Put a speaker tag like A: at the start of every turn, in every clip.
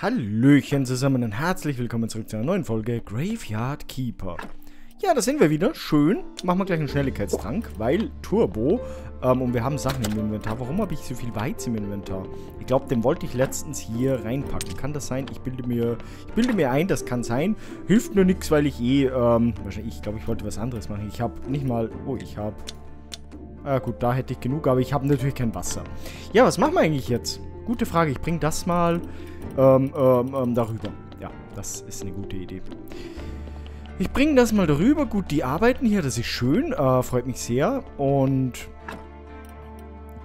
A: Hallöchen zusammen und herzlich willkommen zurück zu einer neuen Folge Graveyard Keeper. Ja, da sind wir wieder. Schön. Machen wir gleich einen Schnelligkeitstrank, weil Turbo. Ähm, und wir haben Sachen im Inventar. Warum habe ich so viel Weiz im Inventar? Ich glaube, den wollte ich letztens hier reinpacken. Kann das sein? Ich bilde mir, ich bilde mir ein, das kann sein. Hilft nur nichts, weil ich eh, ähm, wahrscheinlich, ich glaube, ich wollte was anderes machen. Ich habe nicht mal, oh, ich habe, ah gut, da hätte ich genug, aber ich habe natürlich kein Wasser. Ja, was machen wir eigentlich jetzt? Gute Frage. Ich bringe das mal ähm, ähm, ähm, darüber. Ja, das ist eine gute Idee. Ich bringe das mal darüber. Gut, die arbeiten hier, das ist schön. Äh, freut mich sehr. Und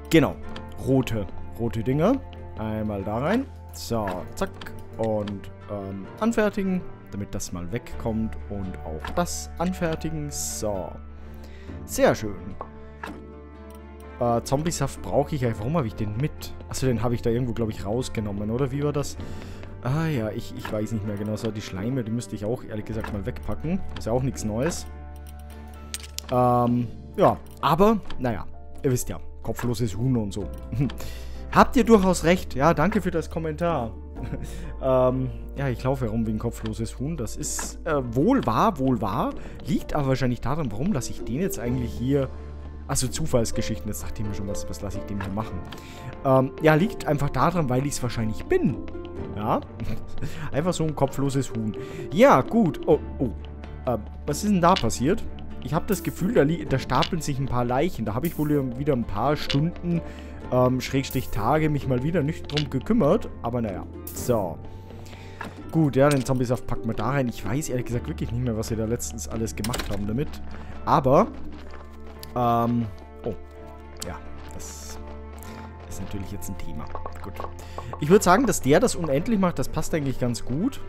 A: genau, rote, rote Dinger. Einmal da rein. So, zack. Und ähm, anfertigen, damit das mal wegkommt. Und auch das anfertigen. So. Sehr schön. Äh, Zombiesaft brauche ich einfach. Warum habe ich den mit? Achso, den habe ich da irgendwo, glaube ich, rausgenommen, oder? Wie war das? Ah ja, ich, ich weiß nicht mehr genau. So, die Schleime, die müsste ich auch, ehrlich gesagt, mal wegpacken. Ist ja auch nichts Neues. Ähm, ja. Aber, naja, ihr wisst ja, kopfloses Huhn und so. Habt ihr durchaus recht. Ja, danke für das Kommentar. ähm, ja, ich laufe herum wie ein kopfloses Huhn. Das ist äh, wohl wahr, wohl wahr. Liegt aber wahrscheinlich daran, warum lasse ich den jetzt eigentlich hier also Zufallsgeschichten, jetzt dachte ich mir schon, was, was lasse ich dem hier machen. Ähm, ja, liegt einfach daran, weil ich es wahrscheinlich bin. Ja, einfach so ein kopfloses Huhn. Ja, gut. Oh, oh. Äh, was ist denn da passiert? Ich habe das Gefühl, da, da, stapeln sich ein paar Leichen. Da habe ich wohl wieder ein paar Stunden, ähm, Schrägstrich Tage, mich mal wieder nicht drum gekümmert. Aber naja, so. Gut, ja, den Zombiesaft packen wir da rein. Ich weiß ehrlich gesagt wirklich nicht mehr, was wir da letztens alles gemacht haben damit. Aber ähm, oh, ja, das ist natürlich jetzt ein Thema. Gut. Ich würde sagen, dass der das unendlich macht, das passt eigentlich ganz gut.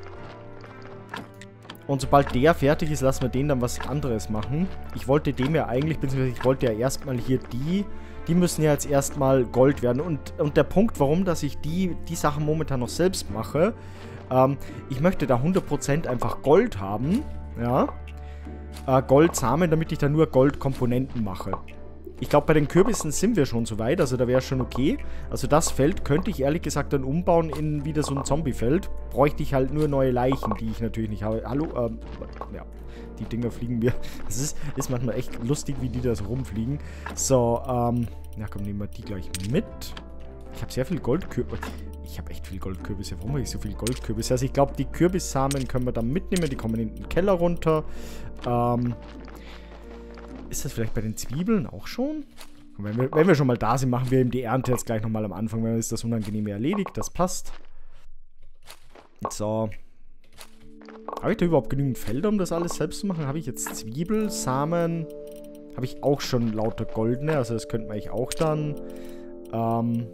A: Und sobald der fertig ist, lassen wir den dann was anderes machen. Ich wollte dem ja eigentlich, beziehungsweise ich wollte ja erstmal hier die, die müssen ja jetzt erstmal Gold werden. Und, und der Punkt, warum, dass ich die, die Sachen momentan noch selbst mache, ähm, ich möchte da 100% einfach Gold haben, ja äh, Goldsamen, damit ich da nur Goldkomponenten mache. Ich glaube, bei den Kürbissen sind wir schon so weit, also da wäre schon okay. Also das Feld könnte ich ehrlich gesagt dann umbauen in wieder so ein Zombie-Feld. Bräuchte ich halt nur neue Leichen, die ich natürlich nicht habe. Hallo, ähm, ja, die Dinger fliegen mir. Das ist, ist manchmal echt lustig, wie die da so rumfliegen. So, ähm, ja komm, nehmen wir die gleich mit. Ich habe sehr viel Goldkürbis. Ich habe echt viel Goldkürbisse. Warum habe ich so viel Goldkürbisse? Also ich glaube, die Kürbissamen können wir dann mitnehmen. Die kommen in den Keller runter. Ähm, ist das vielleicht bei den Zwiebeln auch schon? Wenn wir, wenn wir, schon mal da sind, machen wir eben die Ernte jetzt gleich nochmal am Anfang. Wenn ist das Unangenehme erledigt. Das passt. So. Habe ich da überhaupt genügend Felder, um das alles selbst zu machen? Habe ich jetzt Zwiebelsamen? Habe ich auch schon lauter goldene. Also das könnte man eigentlich auch dann... Ähm,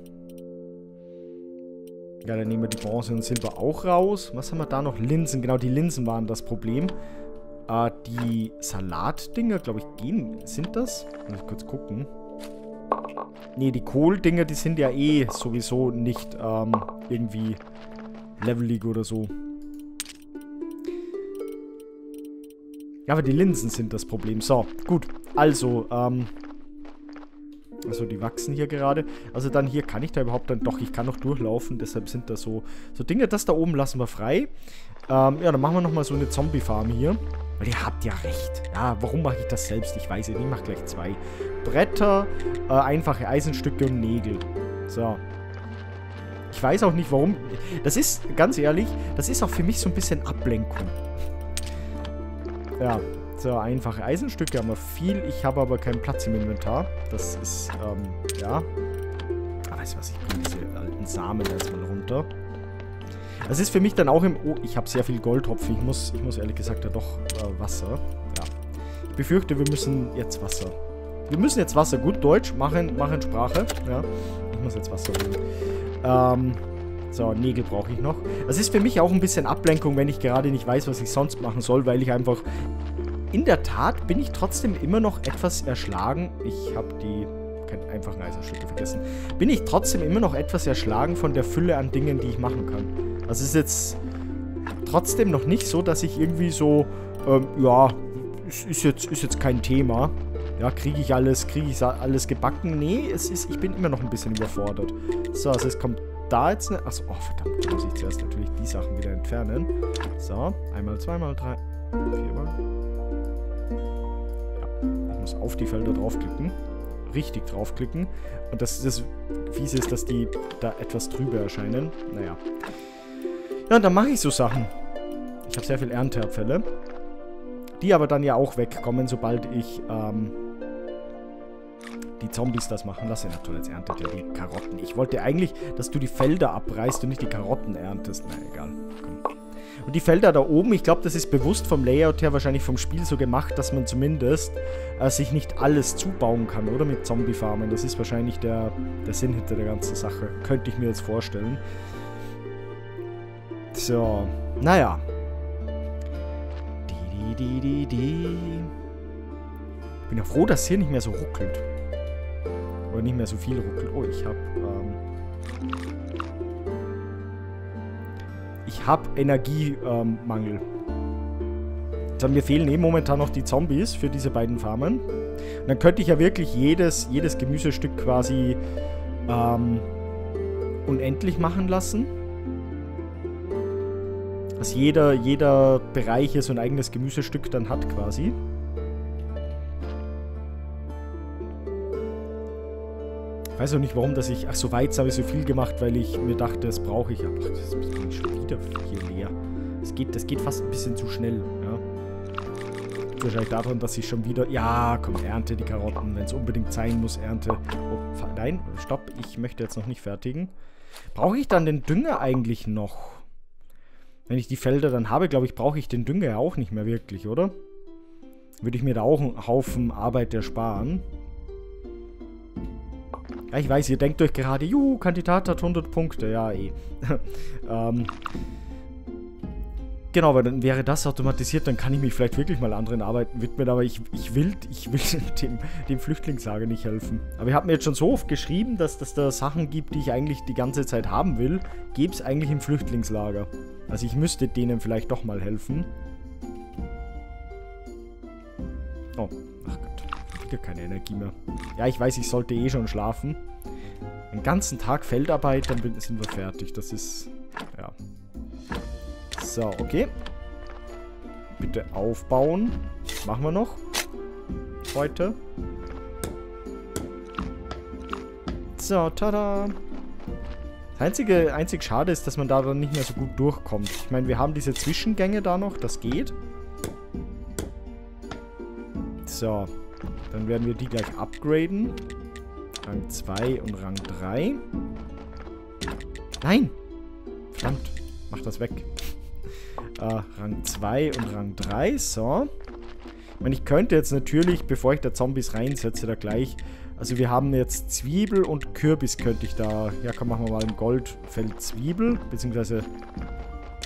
A: ja, dann nehmen wir die Bronze und Silber auch raus. Was haben wir da noch? Linsen. Genau, die Linsen waren das Problem. Äh, die Salatdinger, glaube ich, gehen. Sind das? Muss ich kurz gucken. Ne, die Kohldinger, die sind ja eh sowieso nicht ähm, irgendwie levelig oder so. Ja, aber die Linsen sind das Problem. So, gut. Also, ähm, also die wachsen hier gerade. Also dann hier kann ich da überhaupt dann... Doch, ich kann noch durchlaufen. Deshalb sind da so, so Dinge. Das da oben lassen wir frei. Ähm, ja, dann machen wir nochmal so eine Zombie-Farm hier. Weil ihr habt ja recht. Ja, warum mache ich das selbst? Ich weiß nicht. Ich mache gleich zwei. Bretter, äh, einfache Eisenstücke und Nägel. So. Ich weiß auch nicht, warum. Das ist, ganz ehrlich, das ist auch für mich so ein bisschen Ablenkung. Ja, so, einfache Eisenstücke haben wir viel. Ich habe aber keinen Platz im Inventar. Das ist, ähm, ja. Aber weißt du was, ich bringe diese alten Samen erstmal runter. Das ist für mich dann auch im... Oh, ich habe sehr viel Goldtropfen. Ich muss, ich muss ehrlich gesagt ja doch äh, Wasser. Ja. Ich befürchte, wir müssen jetzt Wasser. Wir müssen jetzt Wasser. Gut, Deutsch, machen, machen Sprache. Ja. Ich muss jetzt Wasser holen. Ähm... So, Nägel brauche ich noch. Das ist für mich auch ein bisschen Ablenkung, wenn ich gerade nicht weiß, was ich sonst machen soll, weil ich einfach in der Tat bin ich trotzdem immer noch etwas erschlagen. Ich habe die kein einfachen Eisenstücke vergessen. Bin ich trotzdem immer noch etwas erschlagen von der Fülle an Dingen, die ich machen kann. Also es ist jetzt trotzdem noch nicht so, dass ich irgendwie so, ähm, ja, ist, ist, jetzt, ist jetzt kein Thema. Ja, kriege ich alles, kriege ich alles gebacken? Nee, es ist, ich bin immer noch ein bisschen überfordert. So, also es kommt da jetzt eine... Achso, oh verdammt, da muss ich zuerst natürlich die Sachen wieder entfernen. So, einmal, zweimal, drei, viermal. Muss auf die Felder draufklicken. Richtig draufklicken. Und das, das Fiese ist, dass die da etwas drüber erscheinen. Naja. Ja, und dann mache ich so Sachen. Ich habe sehr viel Ernteabfälle. Die aber dann ja auch wegkommen, sobald ich ähm, die Zombies das machen lasse. Na toll, jetzt erntet ihr die Karotten. Ich wollte eigentlich, dass du die Felder abreißt und nicht die Karotten erntest. Na egal, komm. Und die Felder da oben, ich glaube, das ist bewusst vom Layout her wahrscheinlich vom Spiel so gemacht, dass man zumindest äh, sich nicht alles zubauen kann, oder? Mit Zombie-Farmen. Das ist wahrscheinlich der, der Sinn hinter der ganzen Sache. Könnte ich mir jetzt vorstellen. So, naja. Die, die, die, die. Ich bin ja froh, dass hier nicht mehr so ruckelt. Oder nicht mehr so viel ruckelt. Oh, ich habe... Ähm ich habe Energiemangel. Ähm, mir fehlen eh momentan noch die Zombies für diese beiden Farmen. Und dann könnte ich ja wirklich jedes, jedes Gemüsestück quasi ähm, unendlich machen lassen. Dass jeder, jeder Bereich hier so ein eigenes Gemüsestück dann hat quasi. Weiß auch nicht, warum, dass ich... Ach, so weit habe ich so viel gemacht, weil ich mir dachte, das brauche ich. Ach, das ich schon wieder hier leer. Das geht, das geht fast ein bisschen zu schnell, ja. Wahrscheinlich daran, dass ich schon wieder... Ja, komm, ernte die Karotten. Wenn es unbedingt sein muss, ernte... Oh, nein, stopp. Ich möchte jetzt noch nicht fertigen. Brauche ich dann den Dünger eigentlich noch? Wenn ich die Felder dann habe, glaube ich, brauche ich den Dünger ja auch nicht mehr wirklich, oder? Würde ich mir da auch einen Haufen Arbeit ersparen. Ja, ich weiß, ihr denkt euch gerade, juhu, Kandidat hat 100 Punkte. Ja, eh. ähm, genau, weil dann wäre das automatisiert, dann kann ich mich vielleicht wirklich mal anderen Arbeiten widmen, aber ich, ich will, ich will dem, dem Flüchtlingslager nicht helfen. Aber ihr habt mir jetzt schon so oft geschrieben, dass, dass da Sachen gibt, die ich eigentlich die ganze Zeit haben will, gäbe es eigentlich im Flüchtlingslager. Also ich müsste denen vielleicht doch mal helfen. Oh, wieder keine Energie mehr. Ja, ich weiß, ich sollte eh schon schlafen. Den ganzen Tag Feldarbeit, dann sind wir fertig. Das ist... Ja. So, okay. Bitte aufbauen. Machen wir noch. Heute. So, tada. Das einzige, einzig schade ist, dass man da dann nicht mehr so gut durchkommt. Ich meine, wir haben diese Zwischengänge da noch. Das geht. So. Dann werden wir die gleich upgraden. Rang 2 und Rang 3. Nein! Verdammt. Mach das weg. äh, Rang 2 und Rang 3. So. Ich meine, ich könnte jetzt natürlich, bevor ich da Zombies reinsetze, da gleich... Also wir haben jetzt Zwiebel und Kürbis könnte ich da... Ja, komm, machen wir mal ein Goldfeld Zwiebel. Beziehungsweise...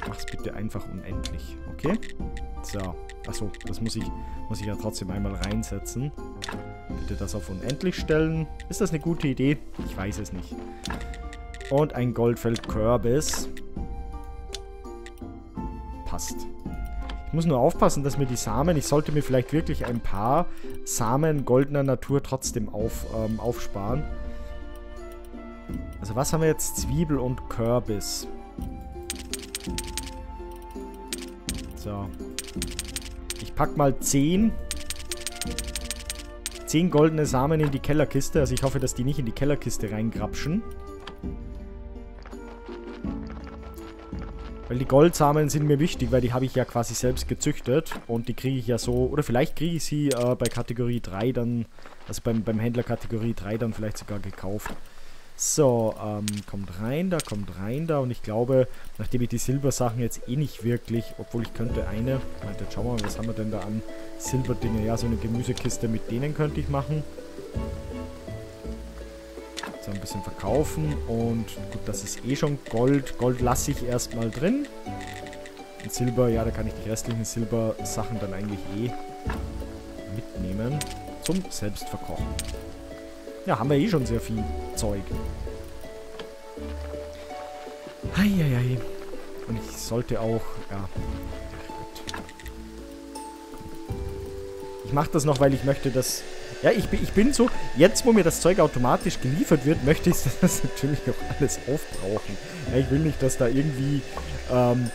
A: Mach's bitte einfach unendlich. Okay? So. Achso, das muss ich, muss ich ja trotzdem einmal reinsetzen. Bitte das auf unendlich stellen. Ist das eine gute Idee? Ich weiß es nicht. Und ein Goldfeld Kürbis. Passt. Ich muss nur aufpassen, dass mir die Samen, ich sollte mir vielleicht wirklich ein paar Samen goldener Natur trotzdem auf, ähm, aufsparen. Also was haben wir jetzt? Zwiebel und Kürbis. So. Pack mal 10. 10 goldene Samen in die Kellerkiste. Also ich hoffe, dass die nicht in die Kellerkiste reingrapschen. Weil die Goldsamen sind mir wichtig, weil die habe ich ja quasi selbst gezüchtet. Und die kriege ich ja so, oder vielleicht kriege ich sie äh, bei Kategorie 3 dann, also beim, beim Händler Kategorie 3 dann vielleicht sogar gekauft. So, ähm, kommt rein da, kommt rein da. Und ich glaube, nachdem ich die Silbersachen jetzt eh nicht wirklich, obwohl ich könnte eine, warte, schauen wir mal, was haben wir denn da an Silberdinge? Ja, so eine Gemüsekiste mit denen könnte ich machen. So, ein bisschen verkaufen. Und gut, das ist eh schon Gold. Gold lasse ich erstmal drin. Und Silber, ja, da kann ich die restlichen Silbersachen dann eigentlich eh mitnehmen. Zum Selbstverkochen. Ja, haben wir eh schon sehr viel Zeug. Eieiei. Und ich sollte auch... Ja. Ich mache das noch, weil ich möchte, dass Ja, ich bin, ich bin so, jetzt wo mir das Zeug automatisch geliefert wird, möchte ich das natürlich auch alles aufbrauchen. Ja, ich will nicht, dass da irgendwie ähm,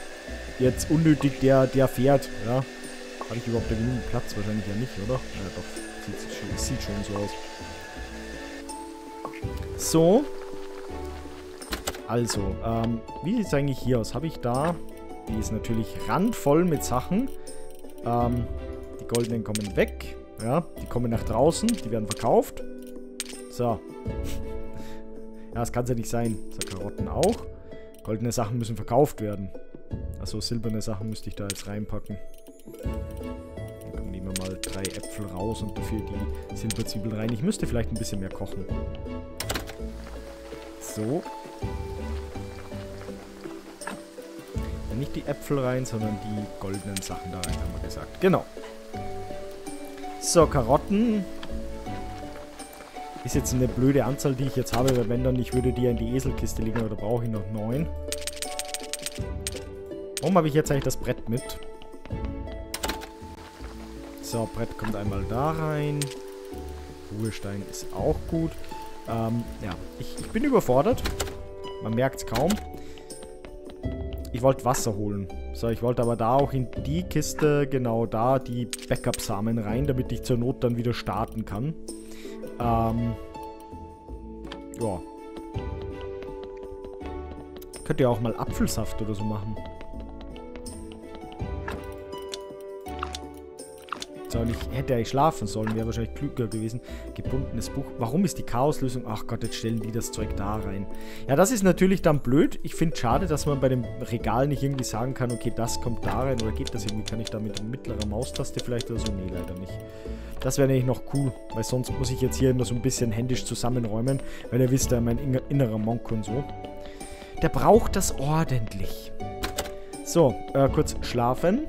A: jetzt unnötig der, der fährt. Ja, habe ich überhaupt genügend Platz? Wahrscheinlich ja nicht, oder? Ja, doch. Sieht, sieht schon so aus. So. Also, ähm, wie sieht es eigentlich hier aus? Habe ich da... Die ist natürlich randvoll mit Sachen. Ähm, die goldenen kommen weg. Ja, die kommen nach draußen. Die werden verkauft. So. ja, das kann es ja nicht sein. So, Karotten auch. Goldene Sachen müssen verkauft werden. Achso, silberne Sachen müsste ich da jetzt reinpacken. Dann nehmen wir mal drei Äpfel raus und dafür die Silberzwiebeln rein. Ich müsste vielleicht ein bisschen mehr kochen. So. Nicht die Äpfel rein, sondern die goldenen Sachen da rein, haben wir gesagt. Genau. So, Karotten. Ist jetzt eine blöde Anzahl, die ich jetzt habe, weil wenn dann, ich würde die in die Eselkiste legen, aber da brauche ich noch neun. Warum habe ich jetzt eigentlich das Brett mit? So, Brett kommt einmal da rein. Ruhestein ist auch gut. Ähm, ja, ich, ich bin überfordert. Man merkt es kaum. Ich wollte Wasser holen. So, ich wollte aber da auch in die Kiste, genau da, die Backup-Samen rein, damit ich zur Not dann wieder starten kann. Ähm, ja. Könnt ihr auch mal Apfelsaft oder so machen. So, und ich hätte eigentlich schlafen sollen, wäre wahrscheinlich klüger gewesen. Gebundenes Buch. Warum ist die Chaoslösung? Ach Gott, jetzt stellen die das Zeug da rein. Ja, das ist natürlich dann blöd. Ich finde schade, dass man bei dem Regal nicht irgendwie sagen kann, okay, das kommt da rein oder geht das irgendwie? Kann ich da mit mittlerer Maustaste vielleicht oder so? Nee, leider nicht. Das wäre nämlich noch cool, weil sonst muss ich jetzt hier immer so ein bisschen händisch zusammenräumen, weil ihr wisst ja, mein innerer Monk und so. Der braucht das ordentlich. So, äh, kurz schlafen.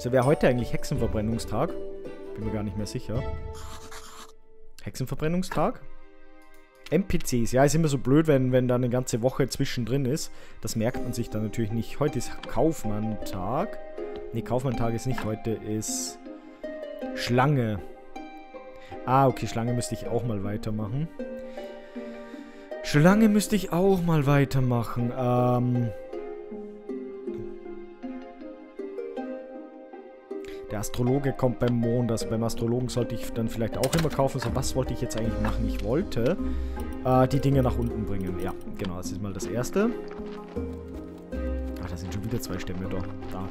A: So, wäre heute eigentlich Hexenverbrennungstag? Bin mir gar nicht mehr sicher. Hexenverbrennungstag? NPCs, ja, ist immer so blöd, wenn, wenn da eine ganze Woche zwischendrin ist. Das merkt man sich dann natürlich nicht. Heute ist Kaufmanntag. Ne, Kaufmanntag ist nicht. Heute ist Schlange. Ah, okay, Schlange müsste ich auch mal weitermachen. Schlange müsste ich auch mal weitermachen. Ähm... Der Astrologe kommt beim Mond. Also beim Astrologen sollte ich dann vielleicht auch immer kaufen. So, was wollte ich jetzt eigentlich machen? Ich wollte äh, die Dinge nach unten bringen. Ja, genau. Das ist mal das Erste. Ach, da sind schon wieder zwei Stämme da. Da.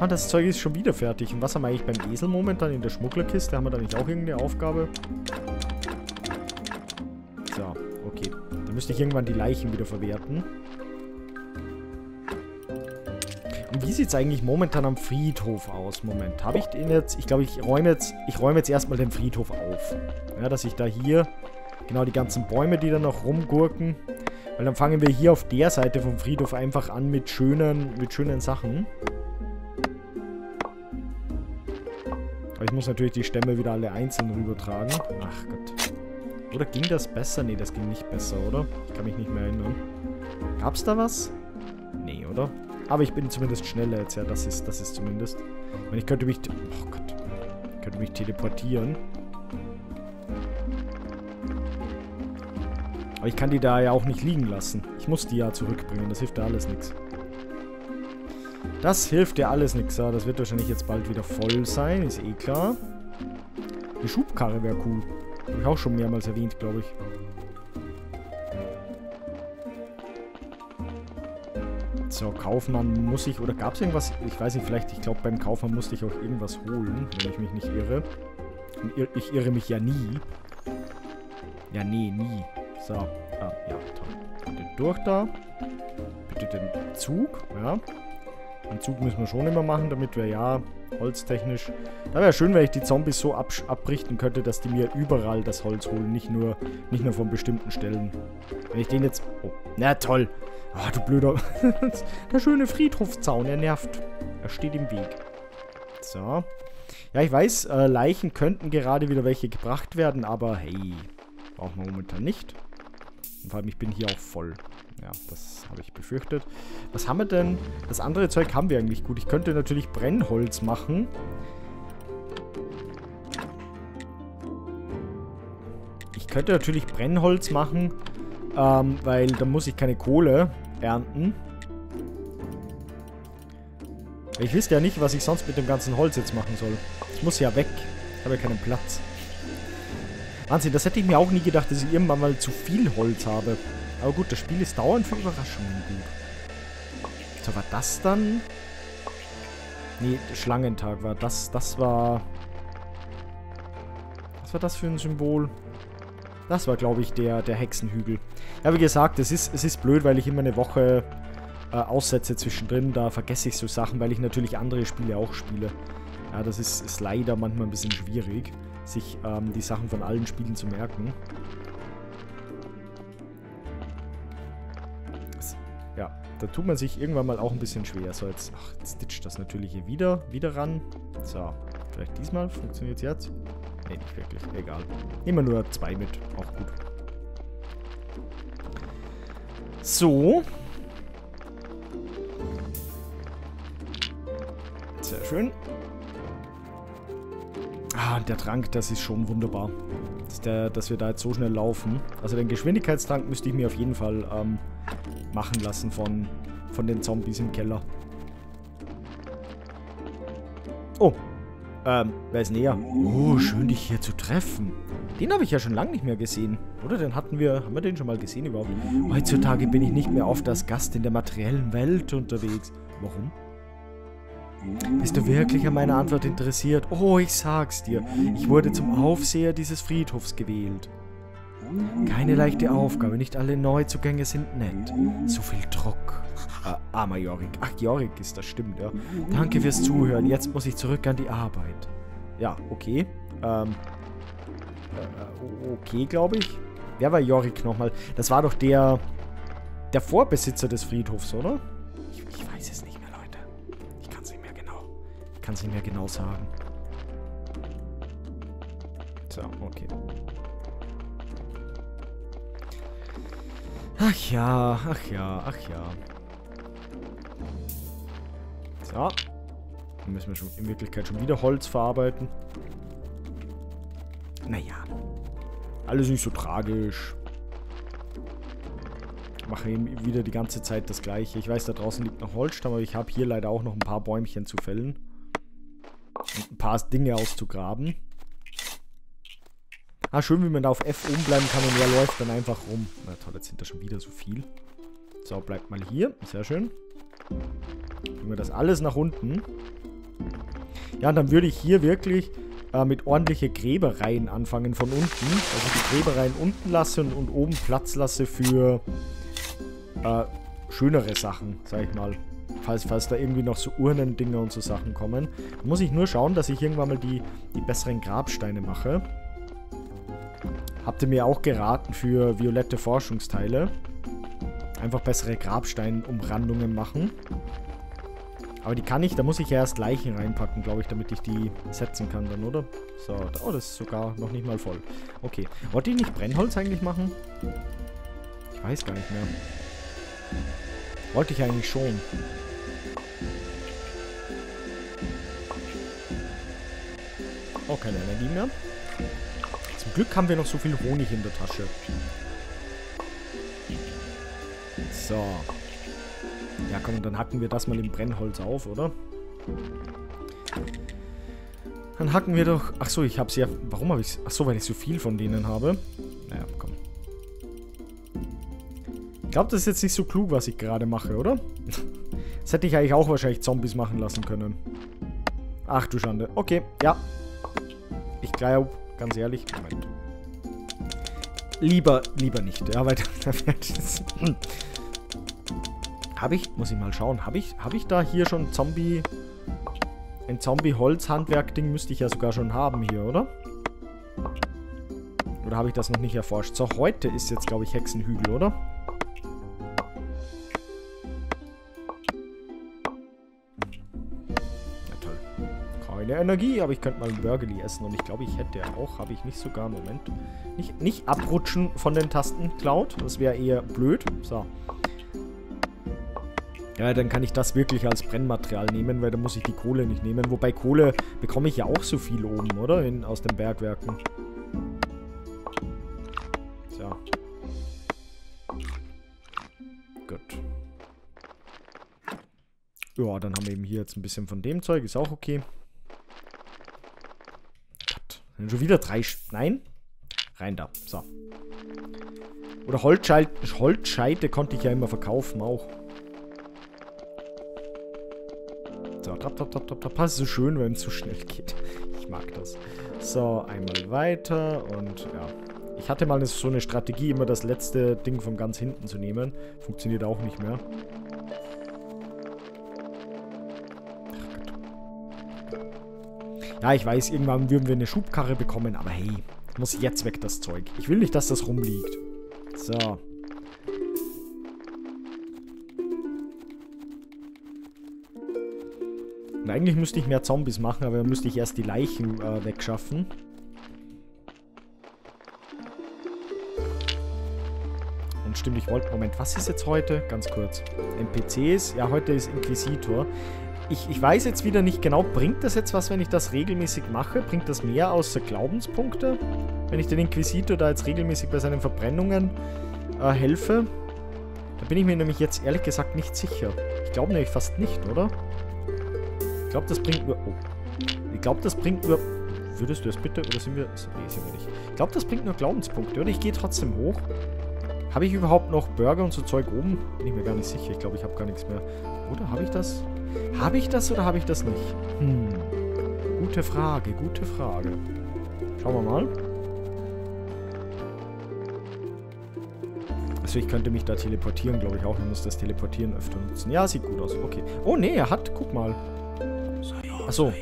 A: Ah, das Zeug ist schon wieder fertig. Und was haben wir eigentlich beim Esel momentan in der Schmugglerkiste? Haben wir da nicht auch irgendeine Aufgabe? So, okay. Da müsste ich irgendwann die Leichen wieder verwerten. Wie sieht es eigentlich momentan am Friedhof aus? Moment, habe ich den jetzt... Ich glaube, ich räume jetzt, ich räume jetzt erstmal den Friedhof auf. Ja, dass ich da hier... Genau, die ganzen Bäume, die da noch rumgurken. Weil dann fangen wir hier auf der Seite vom Friedhof einfach an mit schönen, mit schönen Sachen. Aber ich muss natürlich die Stämme wieder alle einzeln rübertragen. Ach Gott. Oder ging das besser? Nee, das ging nicht besser, oder? Ich kann mich nicht mehr erinnern. Gab's da was? Nee, oder? Aber ich bin zumindest schneller jetzt, ja, das ist, das ist zumindest. Und ich könnte mich... Oh Gott. Ich könnte mich teleportieren. Aber ich kann die da ja auch nicht liegen lassen. Ich muss die ja zurückbringen, das hilft ja alles nichts. Das hilft ja alles nichts. Ja, das wird wahrscheinlich jetzt bald wieder voll sein, ist eh klar. Die Schubkarre wäre cool. Habe ich auch schon mehrmals erwähnt, glaube ich. So, Kaufmann muss ich, oder gab es irgendwas? Ich weiß nicht, vielleicht, ich glaube, beim Kaufmann musste ich auch irgendwas holen, wenn ich mich nicht irre. Ich irre mich ja nie. Ja, nee, nie. So, ah, ja, toll. Bitte durch da. Bitte den Zug, ja. Den Zug müssen wir schon immer machen, damit wir ja holztechnisch... Da wäre schön, wenn ich die Zombies so ab abrichten könnte, dass die mir überall das Holz holen, nicht nur, nicht nur von bestimmten Stellen. Wenn ich den jetzt... Oh, na toll. Ah, du blöder... Der schöne Friedhofzaun, er nervt. Er steht im Weg. So. Ja, ich weiß, äh, Leichen könnten gerade wieder welche gebracht werden, aber hey, brauchen wir momentan nicht. Und vor allem, ich bin hier auch voll. Ja, das habe ich befürchtet. Was haben wir denn? Das andere Zeug haben wir eigentlich gut. Ich könnte natürlich Brennholz machen. Ich könnte natürlich Brennholz machen, ähm, weil dann muss ich keine Kohle ernten. Ich wüsste ja nicht, was ich sonst mit dem ganzen Holz jetzt machen soll. Ich muss ja weg. Ich habe ja keinen Platz. Wahnsinn, das hätte ich mir auch nie gedacht, dass ich irgendwann mal zu viel Holz habe. Aber gut, das Spiel ist dauernd für Überraschungen gut. So, war das dann... Nee, Schlangentag war das. Das war... Was war das für ein Symbol? Das war, glaube ich, der, der Hexenhügel. Ja, wie gesagt, es ist, es ist blöd, weil ich immer eine Woche äh, aussetze zwischendrin. Da vergesse ich so Sachen, weil ich natürlich andere Spiele auch spiele. Ja, das ist, ist leider manchmal ein bisschen schwierig, sich ähm, die Sachen von allen Spielen zu merken. Ja, da tut man sich irgendwann mal auch ein bisschen schwer. So, jetzt, ach, jetzt stitcht das natürlich hier wieder, wieder ran. So, vielleicht diesmal funktioniert es jetzt. Ne, nicht wirklich. Egal. Wir nur zwei mit. Auch gut. So. Sehr schön. Ah, der Trank, das ist schon wunderbar. Dass, der, dass wir da jetzt so schnell laufen. Also den Geschwindigkeitstrank müsste ich mir auf jeden Fall ähm, machen lassen von, von den Zombies im Keller. Oh. Ähm, wer ist näher? Oh, schön dich hier zu treffen. Den habe ich ja schon lange nicht mehr gesehen. Oder den hatten wir, haben wir den schon mal gesehen überhaupt? Heutzutage bin ich nicht mehr oft als Gast in der materiellen Welt unterwegs. Warum? Bist du wirklich an meiner Antwort interessiert? Oh, ich sag's dir. Ich wurde zum Aufseher dieses Friedhofs gewählt. Keine leichte Aufgabe, nicht alle Neuzugänge sind nett. So viel Druck. Äh, armer Jorik. Ach, Jorik ist das, stimmt, ja. Danke fürs Zuhören. Jetzt muss ich zurück an die Arbeit. Ja, okay. Ähm. Äh, okay, glaube ich. Wer war Jorik nochmal? Das war doch der. Der Vorbesitzer des Friedhofs, oder? Ich, ich weiß es nicht mehr, Leute. Ich kann es nicht mehr genau. Ich kann es nicht mehr genau sagen. So, okay. Ach ja, ach ja, ach ja. So. Dann müssen wir schon in Wirklichkeit schon wieder Holz verarbeiten. Naja. Alles nicht so tragisch. Mache eben wieder die ganze Zeit das gleiche. Ich weiß, da draußen liegt noch Holzstamm, aber ich habe hier leider auch noch ein paar Bäumchen zu fällen. Und ein paar Dinge auszugraben. Ah, schön, wie man da auf F oben bleiben kann und er läuft dann einfach rum. Na toll, jetzt sind da schon wieder so viel. So, bleibt mal hier. Sehr schön. Bringen wir das alles nach unten. Ja, und dann würde ich hier wirklich äh, mit ordentliche Gräbereien anfangen von unten. Also die Gräbereien unten lasse und, oben Platz lasse für äh, schönere Sachen, sag ich mal. Falls, falls da irgendwie noch so Urnendinger und so Sachen kommen. Da muss ich nur schauen, dass ich irgendwann mal die, die besseren Grabsteine mache. Habt ihr mir auch geraten für violette Forschungsteile. Einfach bessere Grabsteinumrandungen machen. Aber die kann ich, da muss ich ja erst Leichen reinpacken, glaube ich, damit ich die setzen kann dann, oder? So, oh, das ist sogar noch nicht mal voll. Okay. Wollte ich nicht Brennholz eigentlich machen? Ich weiß gar nicht mehr. Wollte ich eigentlich schon. Oh, keine Energie mehr. Zum Glück haben wir noch so viel Honig in der Tasche. So. Ja, komm, dann hacken wir das mal im Brennholz auf, oder? Dann hacken wir doch... Ach so, ich habe ja... Warum habe ich... Ach so, weil ich so viel von denen habe. Naja, komm. Ich glaube, das ist jetzt nicht so klug, was ich gerade mache, oder? Das hätte ich eigentlich auch wahrscheinlich Zombies machen lassen können. Ach du Schande. Okay, ja. Ich glaube, ganz ehrlich, Moment. Lieber, lieber nicht, ja, weil Habe ich, muss ich mal schauen, habe ich, habe ich da hier schon Zombie... Ein Zombie-Holz-Handwerk-Ding müsste ich ja sogar schon haben hier, oder? Oder habe ich das noch nicht erforscht? So, heute ist jetzt, glaube ich, Hexenhügel, oder? Keine Energie, aber ich könnte mal ein Burgerly essen und ich glaube, ich hätte auch, habe ich nicht sogar, Moment. Nicht, nicht abrutschen von den Tasten, Cloud, das wäre eher blöd. So. Ja, dann kann ich das wirklich als Brennmaterial nehmen, weil dann muss ich die Kohle nicht nehmen. Wobei Kohle bekomme ich ja auch so viel oben, oder? In, aus den Bergwerken. So. Gut. Ja, dann haben wir eben hier jetzt ein bisschen von dem Zeug. Ist auch okay. Schon wieder drei... Sch Nein? Rein da. So. Oder Holzscheite, Holzscheite konnte ich ja immer verkaufen auch. So, tap, tap, tap, tap, tap. Das ist so schön, wenn es so schnell geht. Ich mag das. So, einmal weiter und ja. Ich hatte mal so eine Strategie, immer das letzte Ding von ganz hinten zu nehmen. Funktioniert auch nicht mehr. Ja, ich weiß, irgendwann würden wir eine Schubkarre bekommen, aber hey, muss jetzt weg, das Zeug. Ich will nicht, dass das rumliegt. So. Und eigentlich müsste ich mehr Zombies machen, aber dann müsste ich erst die Leichen äh, wegschaffen. Und stimmt, ich wollte... Moment, was ist jetzt heute? Ganz kurz. NPCs? Ja, heute ist Inquisitor. Ich, ich weiß jetzt wieder nicht genau, bringt das jetzt was, wenn ich das regelmäßig mache? Bringt das mehr außer Glaubenspunkte? Wenn ich den Inquisitor da jetzt regelmäßig bei seinen Verbrennungen äh, helfe? Da bin ich mir nämlich jetzt ehrlich gesagt nicht sicher. Ich glaube nämlich fast nicht, oder? Ich glaube, das bringt nur... Oh. Ich glaube, das bringt nur... Würdest du das bitte? Oder sind wir... Nee, sind wir nicht. Ich glaube, das bringt nur Glaubenspunkte. Oder ich gehe trotzdem hoch. Habe ich überhaupt noch Burger und so Zeug oben? Bin ich mir gar nicht sicher. Ich glaube, ich habe gar nichts mehr. Oder habe ich das? Habe ich das oder habe ich das nicht? Hm. Gute Frage, gute Frage. Schauen wir mal. Also ich könnte mich da teleportieren, glaube ich auch. Ich muss das Teleportieren öfter nutzen. Ja, sieht gut aus. Okay. Oh, nee, er hat... Guck mal. Achso.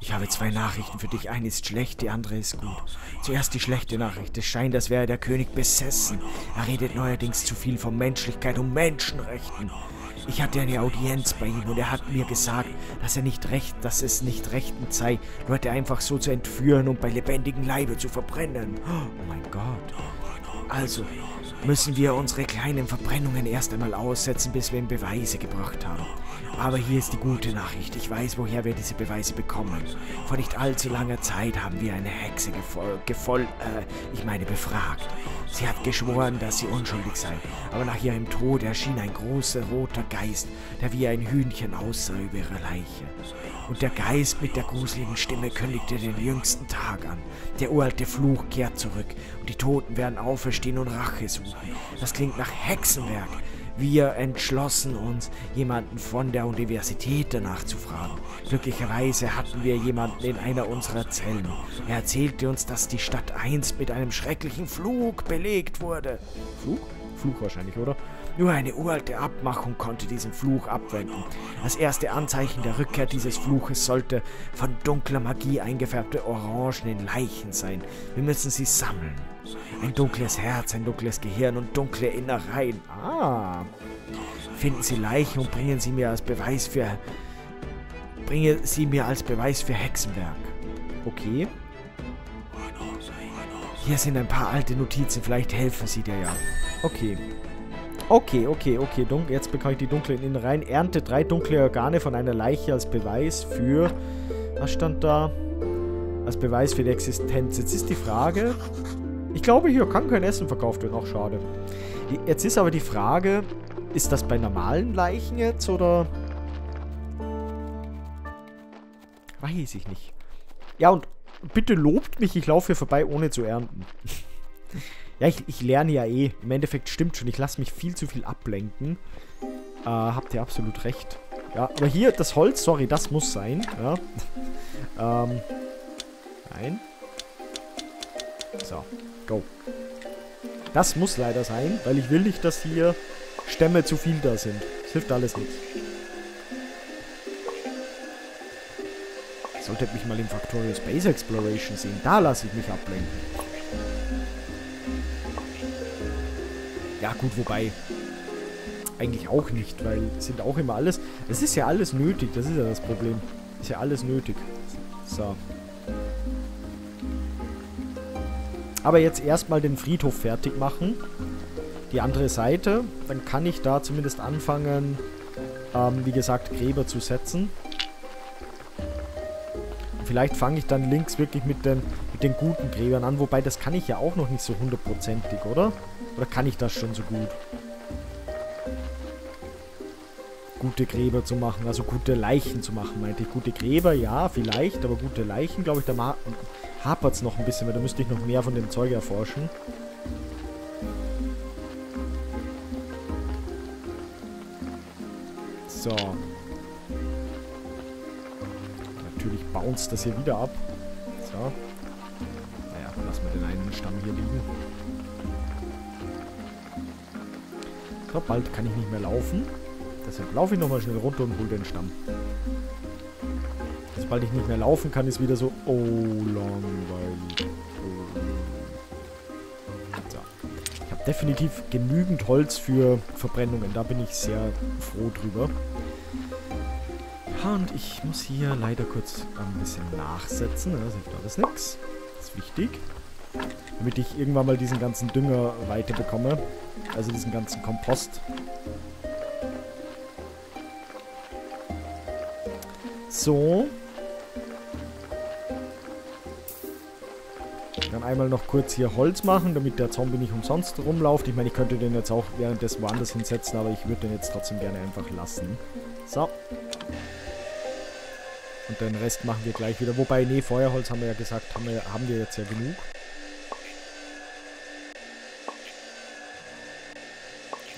A: Ich habe zwei Nachrichten für dich. Eine ist schlecht, die andere ist gut. Zuerst die schlechte Nachricht. Es scheint, als wäre der König besessen. Er redet neuerdings zu viel von Menschlichkeit und Menschenrechten. Ich hatte eine Audienz bei ihm und er hat mir gesagt, dass er nicht recht, dass es nicht rechtend sei, Leute einfach so zu entführen und bei lebendigem Leibe zu verbrennen. Oh mein Gott. Also, müssen wir unsere kleinen Verbrennungen erst einmal aussetzen, bis wir ihm Beweise gebracht haben. Aber hier ist die gute Nachricht. Ich weiß, woher wir diese Beweise bekommen. Vor nicht allzu langer Zeit haben wir eine Hexe gefol gefol äh, ich meine befragt. Sie hat geschworen, dass sie unschuldig sei. Aber nach ihrem Tod erschien ein großer roter Geist, der wie ein Hühnchen aussah über ihre Leiche. Und der Geist mit der gruseligen Stimme kündigte den jüngsten Tag an. Der uralte Fluch kehrt zurück und die Toten werden auferstehen und Rache suchen. Das klingt nach Hexenwerk. Wir entschlossen uns, jemanden von der Universität danach zu fragen. Glücklicherweise hatten wir jemanden in einer unserer Zellen. Er erzählte uns, dass die Stadt einst mit einem schrecklichen Flug belegt wurde. Flug? Fluch wahrscheinlich, oder? Nur eine uralte Abmachung konnte diesen Fluch abwenden. Das erste Anzeichen der Rückkehr dieses Fluches sollte von dunkler Magie eingefärbte Orangen in Leichen sein. Wir müssen sie sammeln. Ein dunkles Herz, ein dunkles Gehirn und dunkle Innereien. Ah. Finden Sie Leichen und bringen sie mir als Beweis für... Bringe sie mir als Beweis für Hexenwerk. Okay. Hier sind ein paar alte Notizen, vielleicht helfen sie dir ja. Okay. Okay, okay, okay. Dun jetzt bekomme ich die dunklen Innereien. Ernte drei dunkle Organe von einer Leiche als Beweis für... Was stand da? Als Beweis für die Existenz. Jetzt ist die Frage... Ich glaube, hier kann kein Essen verkauft werden. Auch schade. Jetzt ist aber die Frage... Ist das bei normalen Leichen jetzt, oder... Weiß ich nicht. Ja, und bitte lobt mich, ich laufe hier vorbei, ohne zu ernten. Ja, ich, ich lerne ja eh. Im Endeffekt stimmt schon, ich lasse mich viel zu viel ablenken. Äh, habt ihr absolut recht. Ja, aber hier, das Holz, sorry, das muss sein. Ja. ähm, nein. So, go. Das muss leider sein, weil ich will nicht, dass hier Stämme zu viel da sind. Das hilft alles nichts. Solltet mich mal im Factorial Space Exploration sehen. Da lasse ich mich ablenken. Ja, gut, wobei. Eigentlich auch nicht, weil sind auch immer alles. Das ist ja alles nötig, das ist ja das Problem. Ist ja alles nötig. So. Aber jetzt erstmal den Friedhof fertig machen. Die andere Seite. Dann kann ich da zumindest anfangen, ähm, wie gesagt, Gräber zu setzen. Vielleicht fange ich dann links wirklich mit den, mit den guten Gräbern an. Wobei, das kann ich ja auch noch nicht so hundertprozentig, oder? Oder kann ich das schon so gut? Gute Gräber zu machen, also gute Leichen zu machen, meinte ich. Gute Gräber, ja, vielleicht, aber gute Leichen, glaube ich, da hapert es noch ein bisschen, weil da müsste ich noch mehr von dem Zeug erforschen. So. Bounced das hier wieder ab. So. Naja, lassen wir den einen Stamm hier liegen. So, bald kann ich nicht mehr laufen. Deshalb laufe ich nochmal schnell runter und hole den Stamm. Sobald ich nicht mehr laufen kann, ist wieder so, oh, langweilig. So. Ich habe definitiv genügend Holz für Verbrennungen. Da bin ich sehr froh drüber. Und ich muss hier leider kurz ein bisschen nachsetzen. Also hilft alles nichts. Das ist wichtig. Damit ich irgendwann mal diesen ganzen Dünger weiter bekomme. Also diesen ganzen Kompost. So. Dann einmal noch kurz hier Holz machen, damit der Zombie nicht umsonst rumläuft. Ich meine, ich könnte den jetzt auch währenddessen woanders hinsetzen, aber ich würde den jetzt trotzdem gerne einfach lassen. So. Und den Rest machen wir gleich wieder. Wobei, nee, Feuerholz haben wir ja gesagt, haben wir, haben wir jetzt ja genug.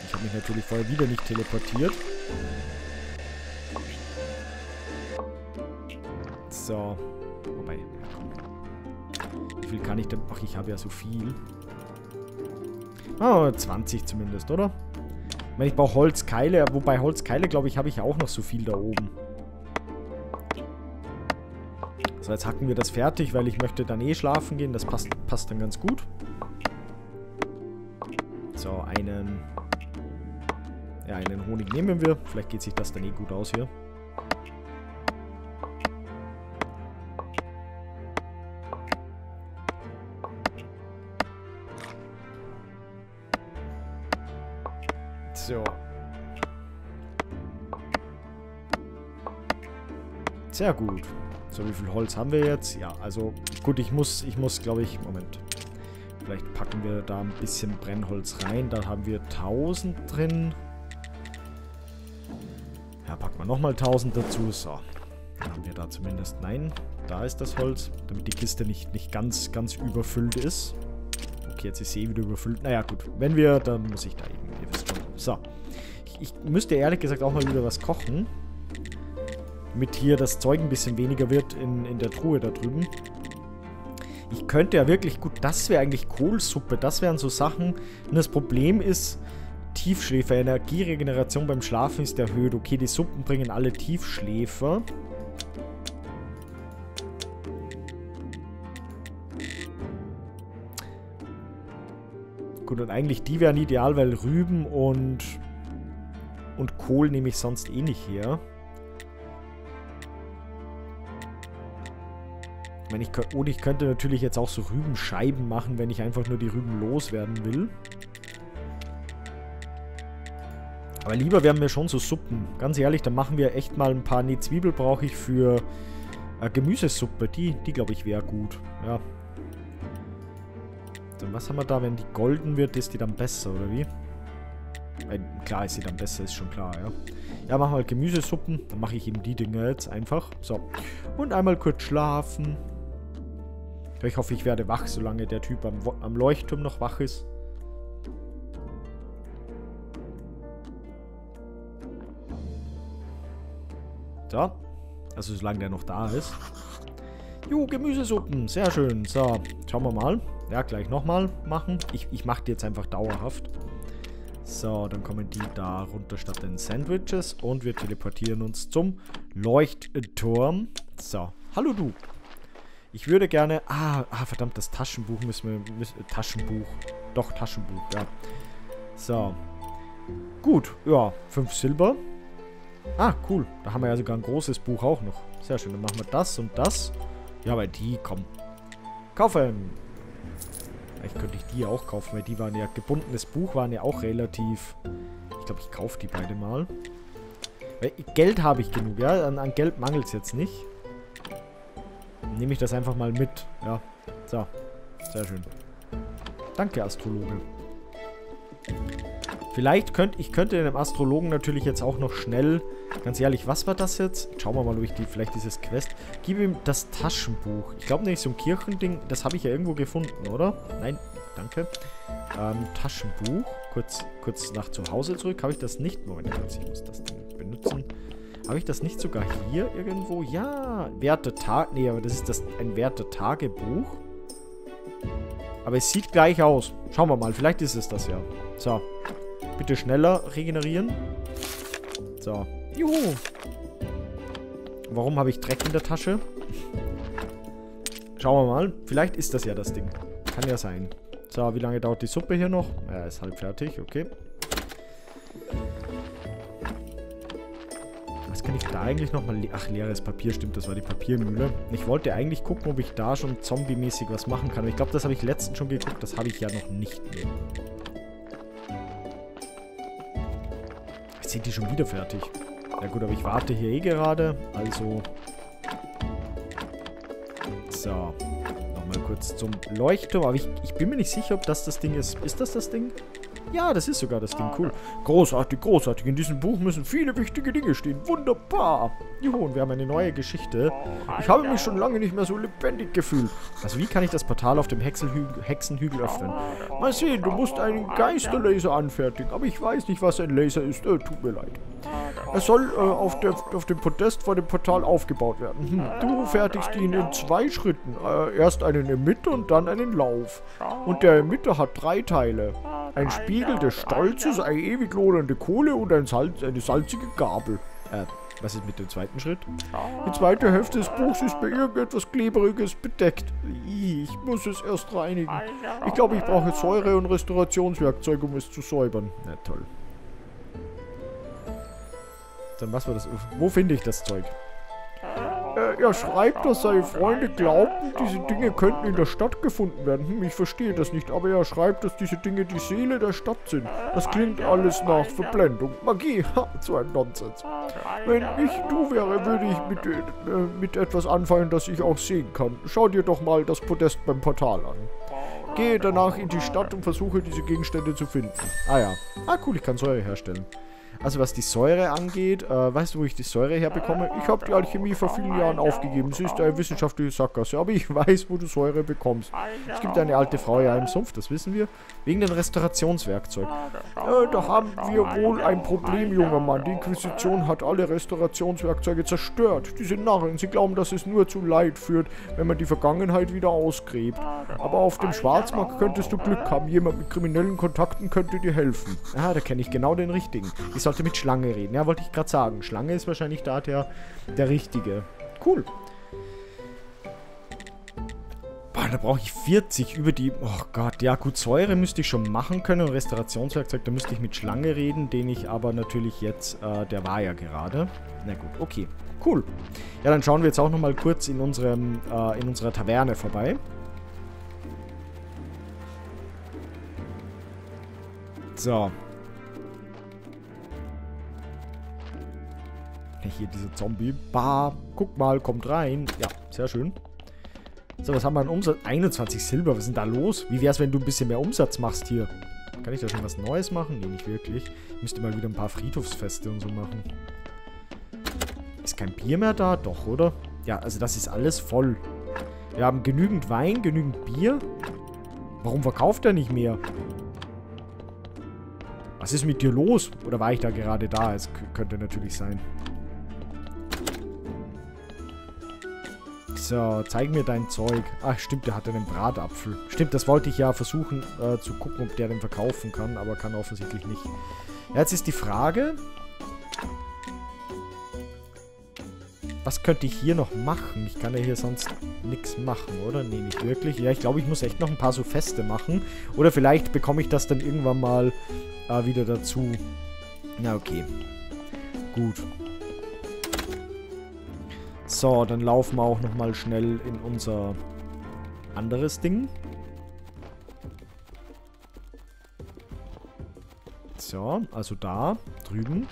A: Ich habe mich natürlich vorher wieder nicht teleportiert. So. Wobei, ja. Wie viel kann ich denn... Ach, ich habe ja so viel. Ah, 20 zumindest, oder? Ich meine, ich brauche Holzkeile, wobei Holzkeile, glaube ich, habe ich auch noch so viel da oben. So, jetzt hacken wir das fertig, weil ich möchte dann eh schlafen gehen. Das passt, passt dann ganz gut. So, einen... Ja, einen Honig nehmen wir. Vielleicht geht sich das dann eh gut aus hier. So. Sehr gut. So, wie viel Holz haben wir jetzt? Ja, also gut, ich muss, ich muss, glaube ich, Moment. Vielleicht packen wir da ein bisschen Brennholz rein. Da haben wir 1000 drin. Ja, packen wir nochmal 1000 dazu. So, dann haben wir da zumindest, nein, da ist das Holz, damit die Kiste nicht, nicht ganz, ganz überfüllt ist. Okay, jetzt ist sie eh wieder überfüllt. Naja, gut, wenn wir, dann muss ich da eben, ihr wisst schon. So, ich, ich müsste ehrlich gesagt auch mal wieder was kochen mit hier das Zeug ein bisschen weniger wird in, in der Truhe da drüben. Ich könnte ja wirklich, gut, das wäre eigentlich Kohlsuppe, das wären so Sachen. Und das Problem ist, Tiefschläfer, Energieregeneration beim Schlafen ist erhöht. Okay, die Suppen bringen alle Tiefschläfer. Gut, und eigentlich die wären ideal, weil Rüben und, und Kohl nehme ich sonst eh nicht her. Meine, ich, und ich könnte natürlich jetzt auch so Rübenscheiben machen, wenn ich einfach nur die Rüben loswerden will. Aber lieber wären mir schon so Suppen. Ganz ehrlich, dann machen wir echt mal ein paar... Nee, Zwiebel brauche ich für äh, Gemüsesuppe. Die, die glaube ich, wäre gut. Ja. Dann was haben wir da? Wenn die golden wird, ist die dann besser, oder wie? Äh, klar ist sie dann besser, ist schon klar, ja. Ja, machen wir halt Gemüsesuppen. Dann mache ich eben die Dinge jetzt einfach. So. Und einmal kurz schlafen. Ich hoffe, ich werde wach, solange der Typ am, am Leuchtturm noch wach ist. So. Also solange der noch da ist. Jo, Gemüsesuppen. Sehr schön. So, schauen wir mal. Ja, gleich nochmal machen. Ich, ich mache die jetzt einfach dauerhaft. So, dann kommen die da runter statt den Sandwiches. Und wir teleportieren uns zum Leuchtturm. So, hallo du. Ich würde gerne... Ah, ah verdammt, das Taschenbuch müssen wir... Müssen, äh, Taschenbuch. Doch, Taschenbuch, ja. So. Gut, ja. Fünf Silber. Ah, cool. Da haben wir ja sogar ein großes Buch auch noch. Sehr schön. Dann machen wir das und das. Ja, weil die, komm. Kaufen. Vielleicht könnte ich die auch kaufen, weil die waren ja... Gebundenes Buch waren ja auch relativ... Ich glaube, ich kaufe die beide mal. Geld habe ich genug, ja? An, an Geld mangelt es jetzt nicht. Nehme ich das einfach mal mit. Ja. So. Sehr schön. Danke, Astrologe. Vielleicht könnte ich könnte dem Astrologen natürlich jetzt auch noch schnell, ganz ehrlich, was war das jetzt? Schauen wir mal, ob ich die, vielleicht dieses Quest, gib ihm das Taschenbuch. Ich glaube nämlich so ein Kirchending, das habe ich ja irgendwo gefunden, oder? Nein, danke. Ähm, Taschenbuch, kurz, kurz nach zu Hause zurück, habe ich das nicht, Moment, ich muss das Ding benutzen. Habe ich das nicht sogar hier irgendwo? Ja, Werte Tag, nee, aber das ist das, ein Werte Tagebuch. Aber es sieht gleich aus. Schauen wir mal, vielleicht ist es das ja. So, Bitte schneller regenerieren. So. Juhu. Warum habe ich Dreck in der Tasche? Schauen wir mal. Vielleicht ist das ja das Ding. Kann ja sein. So, wie lange dauert die Suppe hier noch? Ja, ist halb fertig. Okay. Was kann ich da eigentlich nochmal... Le Ach, leeres Papier. Stimmt, das war die Papiermühle. Ich wollte eigentlich gucken, ob ich da schon zombie-mäßig was machen kann. Ich glaube, das habe ich letztens schon geguckt. Das habe ich ja noch nicht mehr. sind die schon wieder fertig. Ja gut, aber ich warte hier eh gerade. Also... So. Nochmal kurz zum Leuchtturm. Aber ich, ich bin mir nicht sicher, ob das das Ding ist. Ist das das Ding? Ja, das ist sogar das Ding. Cool. Großartig, großartig. In diesem Buch müssen viele wichtige Dinge stehen. Wunderbar. Juhu, und wir haben eine neue Geschichte. Ich habe mich schon lange nicht mehr so lebendig gefühlt. Also wie kann ich das Portal auf dem Hexenhügel öffnen? Mal sehen, du musst einen Geisterlaser anfertigen. Aber ich weiß nicht, was ein Laser ist. Äh, tut mir leid. Er soll äh, auf, der, auf, dem Podest vor dem Portal aufgebaut werden. Hm, du fertigst ihn in zwei Schritten. Äh, erst einen im Mitte und dann einen Lauf. Und der im Mitte hat drei Teile. Ein Spiegel des Stolzes, eine ewig lohnende Kohle und ein Salz, eine salzige Gabel. Äh, was ist mit dem zweiten Schritt? Die zweite Hälfte des Buchs ist bei irgendetwas Klebriges bedeckt. Ich muss es erst reinigen. Ich glaube, ich brauche Säure und Restaurationswerkzeug, um es zu säubern. Na toll. Dann was war das? Wo finde ich das Zeug? Äh, er schreibt, dass seine Freunde glaubten, diese Dinge könnten in der Stadt gefunden werden. Hm, ich verstehe das nicht, aber er schreibt, dass diese Dinge die Seele der Stadt sind. Das klingt alles nach Verblendung. Magie, ha, so ein Nonsens. Wenn ich du wäre, würde ich mit, äh, mit etwas anfangen, das ich auch sehen kann. Schau dir doch mal das Podest beim Portal an. Gehe danach in die Stadt und versuche, diese Gegenstände zu finden. Ah ja. Ah cool, ich kann Säure herstellen. Also was die Säure angeht, äh, weißt du, wo ich die Säure herbekomme? Ich habe die Alchemie vor vielen Jahren aufgegeben. Sie ist eine wissenschaftliche Sackgasse, aber ich weiß, wo du Säure bekommst. Es gibt eine alte Frau ja im Sumpf, das wissen wir. Wegen dem Restaurationswerkzeug. Äh, da haben wir wohl ein Problem, junger Mann. Die Inquisition hat alle Restaurationswerkzeuge zerstört. Diese Narren, sie glauben, dass es nur zu Leid führt, wenn man die Vergangenheit wieder ausgräbt. Aber auf dem Schwarzmarkt könntest du Glück haben. Jemand mit kriminellen Kontakten könnte dir helfen. Ah, da kenne ich genau den richtigen. Ich sollte mit Schlange reden. Ja, wollte ich gerade sagen. Schlange ist wahrscheinlich da der, der Richtige. Cool. Boah, da brauche ich 40 über die... Oh Gott, ja gut, Säure müsste ich schon machen können. Und Restaurationswerkzeug, da müsste ich mit Schlange reden, den ich aber natürlich jetzt... Äh, der war ja gerade. Na gut, okay. Cool. Ja, dann schauen wir jetzt auch nochmal kurz in, unserem, äh, in unserer Taverne vorbei. So, hier dieser Zombie. Bah, guck mal, kommt rein. Ja, sehr schön. So, was haben wir an Umsatz? 21 Silber, was ist denn da los? Wie wäre es, wenn du ein bisschen mehr Umsatz machst hier? Kann ich da schon was Neues machen? Nee, nicht wirklich. Ich müsste mal wieder ein paar Friedhofsfeste und so machen. Ist kein Bier mehr da? Doch, oder? Ja, also das ist alles voll. Wir haben genügend Wein, genügend Bier. Warum verkauft er nicht mehr? Was ist mit dir los? Oder war ich da gerade da? Es könnte natürlich sein. So, zeig mir dein Zeug. Ach, stimmt, der hat einen Bratapfel. Stimmt, das wollte ich ja versuchen äh, zu gucken, ob der den verkaufen kann, aber kann offensichtlich nicht. Jetzt ist die Frage... Was könnte ich hier noch machen? Ich kann ja hier sonst nichts machen, oder? Nee, nicht wirklich. Ja, ich glaube, ich muss echt noch ein paar so Feste machen. Oder vielleicht bekomme ich das dann irgendwann mal äh, wieder dazu. Na, okay. Gut. So, dann laufen wir auch nochmal schnell in unser anderes Ding. So, also da, drüben.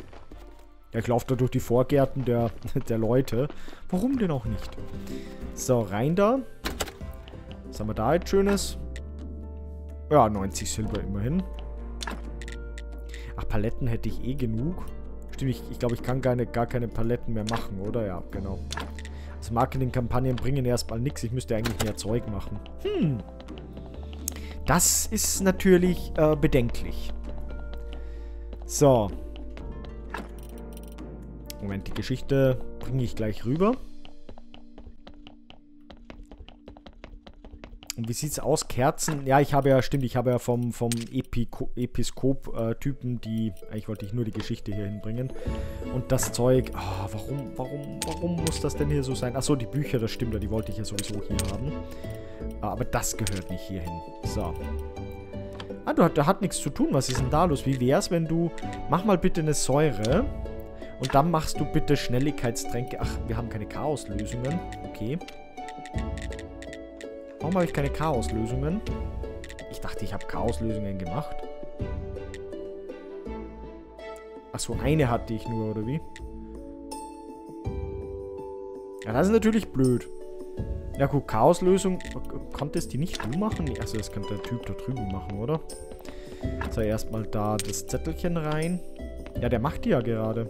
A: Ja, ich laufe da durch die Vorgärten der, der Leute. Warum denn auch nicht? So, rein da. Was haben wir da jetzt Schönes? Ja, 90 Silber immerhin. Ach, Paletten hätte ich eh genug. Stimmt, ich, ich glaube, ich kann keine, gar keine Paletten mehr machen, oder? Ja, genau. Also Marketingkampagnen bringen erstmal nichts. Ich müsste eigentlich mehr Zeug machen. Hm. Das ist natürlich äh, bedenklich. So. Moment, die Geschichte bringe ich gleich rüber. Und wie sieht's aus? Kerzen? Ja, ich habe ja, stimmt, ich habe ja vom, vom Episkop-Typen die, eigentlich wollte ich nur die Geschichte hier hinbringen. Und das Zeug, oh, warum, warum, warum muss das denn hier so sein? Achso, die Bücher, das stimmt ja, die wollte ich ja sowieso hier haben. Aber das gehört nicht hier hin. So. Ah, du, da hat nichts zu tun. Was ist denn da los? Wie wär's, wenn du... Mach mal bitte eine Säure. Und dann machst du bitte Schnelligkeitstränke. Ach, wir haben keine Chaoslösungen. Okay. Warum habe ich keine Chaoslösungen? Ich dachte, ich habe Chaoslösungen gemacht. Achso, eine hatte ich nur, oder wie? Ja, das ist natürlich blöd. Ja gut, Chaoslösung. Konntest die nicht du machen? Also das könnte der Typ da drüben machen, oder? So, erstmal da das Zettelchen rein. Ja, der macht die ja gerade.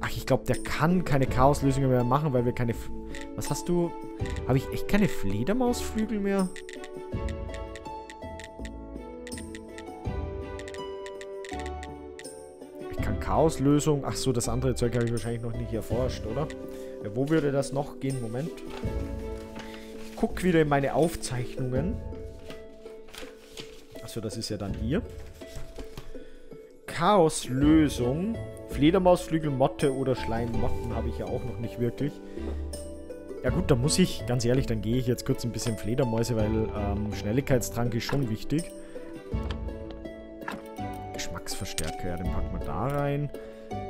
A: Ach, ich glaube, der kann keine Chaoslösungen mehr machen, weil wir keine... Was hast du? Habe ich echt keine Fledermausflügel mehr? Ich kann Chaoslösung... Ach so, das andere Zeug habe ich wahrscheinlich noch nicht erforscht, oder? Ja, wo würde das noch gehen? Moment. Ich gucke wieder in meine Aufzeichnungen. Achso, das ist ja dann hier. Chaoslösung. Fledermausflügel, Motte oder Schleim. Motten habe ich ja auch noch nicht wirklich. Ja gut, da muss ich, ganz ehrlich, dann gehe ich jetzt kurz ein bisschen Fledermäuse, weil ähm, Schnelligkeitstrank ist schon wichtig. Geschmacksverstärker, ja, den packen wir da rein.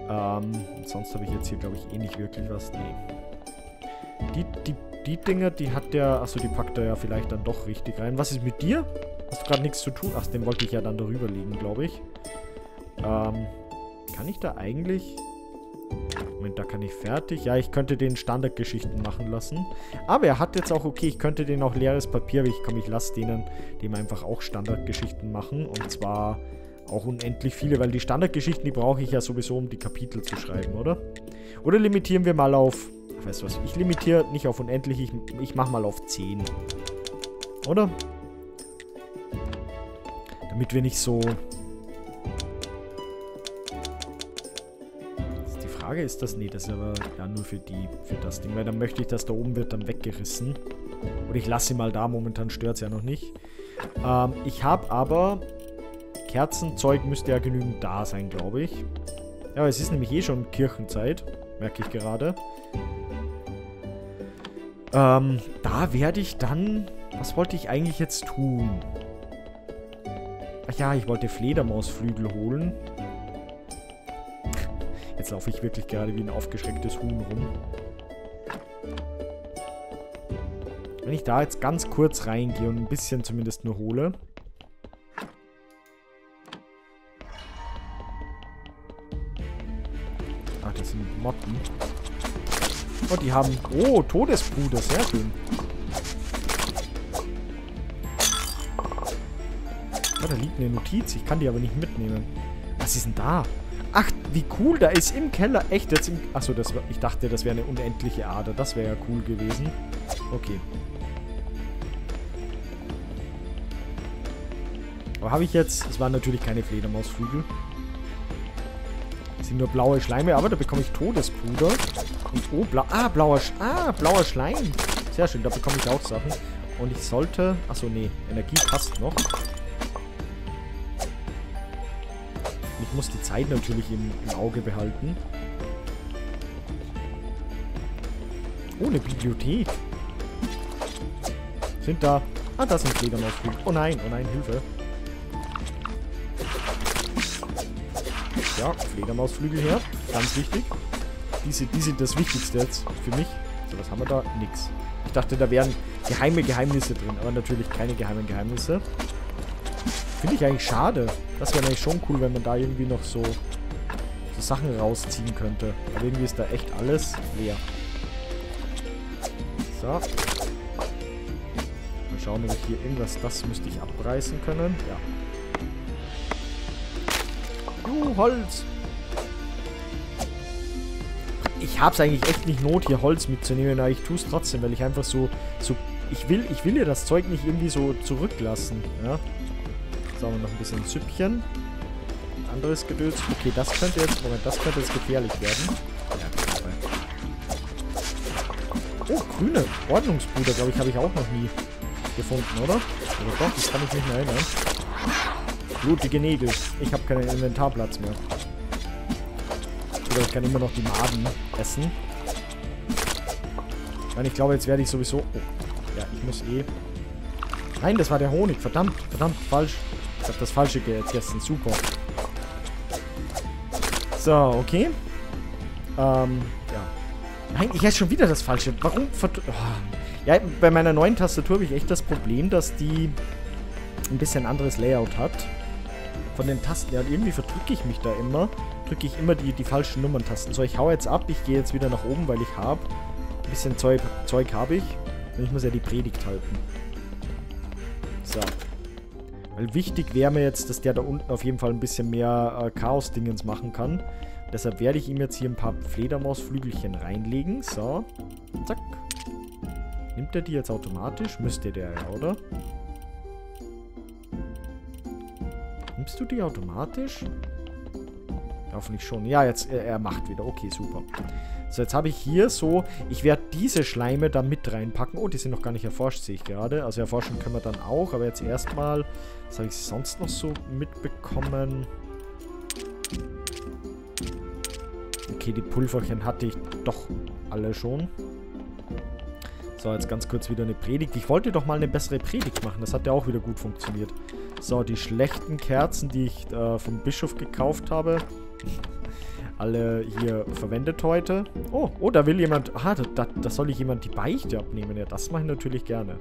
A: Ähm, sonst habe ich jetzt hier, glaube ich, eh nicht wirklich was. Nee. Die, die, die Dinger, die hat der... Achso, die packt er ja vielleicht dann doch richtig rein. Was ist mit dir? Hast du gerade nichts zu tun? Ach, den wollte ich ja dann darüber legen, glaube ich. Ähm, kann ich da eigentlich... Moment, da kann ich fertig. Ja, ich könnte den Standardgeschichten machen lassen. Aber er hat jetzt auch, okay, ich könnte den auch leeres Papier, wie ich komme, ich lasse denen dem einfach auch Standardgeschichten machen. Und zwar auch unendlich viele, weil die Standardgeschichten, die brauche ich ja sowieso, um die Kapitel zu schreiben, oder? Oder limitieren wir mal auf... Weißt du was? Ich limitiere nicht auf unendlich, ich, ich mache mal auf 10. Oder? Damit wir nicht so... Frage ist das... Nee, das ist aber ja nur für die, für das Ding, weil dann möchte ich, dass da oben wird dann weggerissen. Oder ich lasse sie mal da, momentan stört es ja noch nicht. Ähm, ich habe aber Kerzenzeug müsste ja genügend da sein, glaube ich. Ja, es ist nämlich eh schon Kirchenzeit. Merke ich gerade. Ähm, da werde ich dann... Was wollte ich eigentlich jetzt tun? Ach ja, ich wollte Fledermausflügel holen. Jetzt laufe ich wirklich gerade wie ein aufgeschrecktes Huhn rum. Wenn ich da jetzt ganz kurz reingehe und ein bisschen zumindest nur hole... Motten. Und oh, die haben... Oh, Todesbruder. Sehr schön. Oh, da liegt eine Notiz. Ich kann die aber nicht mitnehmen. Was ist denn da? Ach, wie cool. Da ist im Keller... Echt, jetzt im... Achso, das ich dachte, das wäre eine unendliche Ader. Das wäre ja cool gewesen. Okay. Aber habe ich jetzt... Es waren natürlich keine Fledermausflügel sind nur blaue Schleime, aber da bekomme ich Todespuder. Und oh, blau, ah, blauer, ah, blauer Schleim. Sehr schön, da bekomme ich auch Sachen. Und ich sollte, achso, nee, Energie passt noch. Ich muss die Zeit natürlich im, im Auge behalten. Oh, eine Bibliothek. Sind da... Ah, da sind Fledermausflügel. Oh nein, oh nein, Hilfe. Ja, Fledermausflügel her. Ganz wichtig. Diese, die sind das Wichtigste jetzt für mich. So, was haben wir da? Nix. Ich dachte, da wären geheime Geheimnisse drin, aber natürlich keine geheimen Geheimnisse. Finde ich eigentlich schade. Das wäre eigentlich schon cool, wenn man da irgendwie noch so, so Sachen rausziehen könnte. Aber irgendwie ist da echt alles leer. So. Mal schauen, ob ich hier irgendwas... Das müsste ich abreißen können. Ja. Juhu, Holz! Ich hab's eigentlich echt nicht Not, hier Holz mitzunehmen, aber ich tue es trotzdem, weil ich einfach so, so ich will, ich will ja das Zeug nicht irgendwie so zurücklassen. Ja. Wir noch ein bisschen Süppchen. Anderes Gedöns. Okay, das könnte jetzt, Moment, das könnte jetzt gefährlich werden. Ja, oh, grüne Ordnungspuder, glaube ich, habe ich auch noch nie gefunden, oder? Oder doch, das kann ich nicht mehr erinnern. Blutige Nägel. Ich habe keinen Inventarplatz mehr. Oder ich kann immer noch die Maden essen. Ich glaube, jetzt werde ich sowieso... Oh, ja, ich muss eh... Nein, das war der Honig. Verdammt, verdammt, falsch. Ich habe das Falsche gegessen. Super. So, okay. Ähm, ja. Nein, ich esse schon wieder das Falsche. Warum? Oh. Ja, bei meiner neuen Tastatur habe ich echt das Problem, dass die ein bisschen anderes Layout hat. Von den Tasten. Ja, irgendwie verdrücke ich mich da immer. Drücke ich immer die, die falschen Nummerntasten. So, ich hau jetzt ab. Ich gehe jetzt wieder nach oben, weil ich habe. Ein bisschen Zeug, Zeug habe ich. Und ich muss ja die Predigt halten. So. Weil wichtig wäre mir jetzt, dass der da unten auf jeden Fall ein bisschen mehr äh, Chaos-Dingens machen kann. Deshalb werde ich ihm jetzt hier ein paar Fledermausflügelchen reinlegen. So. Zack. Nimmt er die jetzt automatisch? Müsste der ja, oder? Nimmst du die automatisch? Hoffentlich schon. Ja, jetzt, er, er macht wieder. Okay, super. So, jetzt habe ich hier so, ich werde diese Schleime da mit reinpacken. Oh, die sind noch gar nicht erforscht, sehe ich gerade. Also erforschen können wir dann auch, aber jetzt erstmal, was habe ich sonst noch so mitbekommen? Okay, die Pulverchen hatte ich doch alle schon. So, jetzt ganz kurz wieder eine Predigt. Ich wollte doch mal eine bessere Predigt machen. Das hat ja auch wieder gut funktioniert. So, die schlechten Kerzen, die ich äh, vom Bischof gekauft habe alle hier verwendet heute. Oh, oh, da will jemand... Ah, da, da soll ich jemand die Beichte abnehmen. Ja, das mache ich natürlich gerne.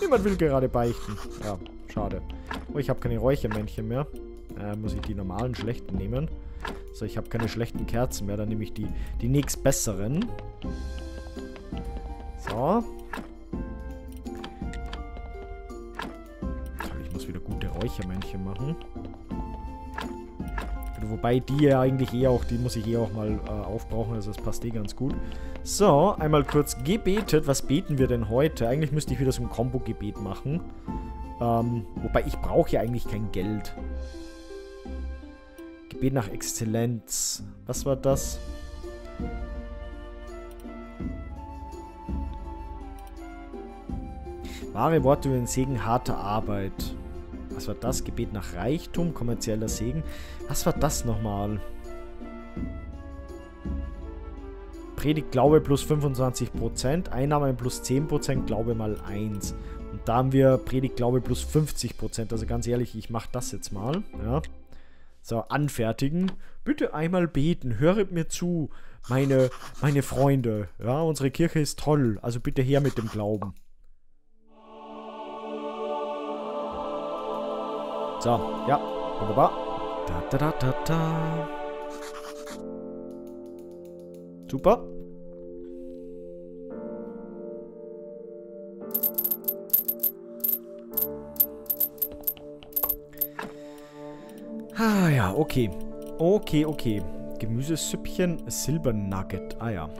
A: Niemand will gerade beichten. Ja, schade. Oh, ich habe keine Räuchermännchen mehr. Äh, muss ich die normalen schlechten nehmen. So, ich habe keine schlechten Kerzen mehr. Dann nehme ich die, die nächst besseren. So. Ich muss wieder gute Räuchermännchen machen. Wobei die ja eigentlich eh auch, die muss ich eh auch mal äh, aufbrauchen, also das passt eh ganz gut. So, einmal kurz gebetet. Was beten wir denn heute? Eigentlich müsste ich wieder so ein Kombo-Gebet machen. Ähm, wobei ich brauche ja eigentlich kein Geld. Gebet nach Exzellenz. Was war das? Wahre Worte über den Segen harter Arbeit. Was war das? Gebet nach Reichtum, kommerzieller Segen. Was war das nochmal? Predigt Glaube plus 25%, Einnahmen plus 10%, Glaube mal 1. Und da haben wir Predigt Glaube plus 50%. Also ganz ehrlich, ich mache das jetzt mal. Ja. So, anfertigen. Bitte einmal beten. Höret mir zu, meine, meine Freunde. Ja, unsere Kirche ist toll. Also bitte her mit dem Glauben. So, ja. Wunderbar. Da, da, da, da, da. Super. Ah ja, okay. Okay, okay. Gemüsesüppchen, Silbernugget. Ah ja.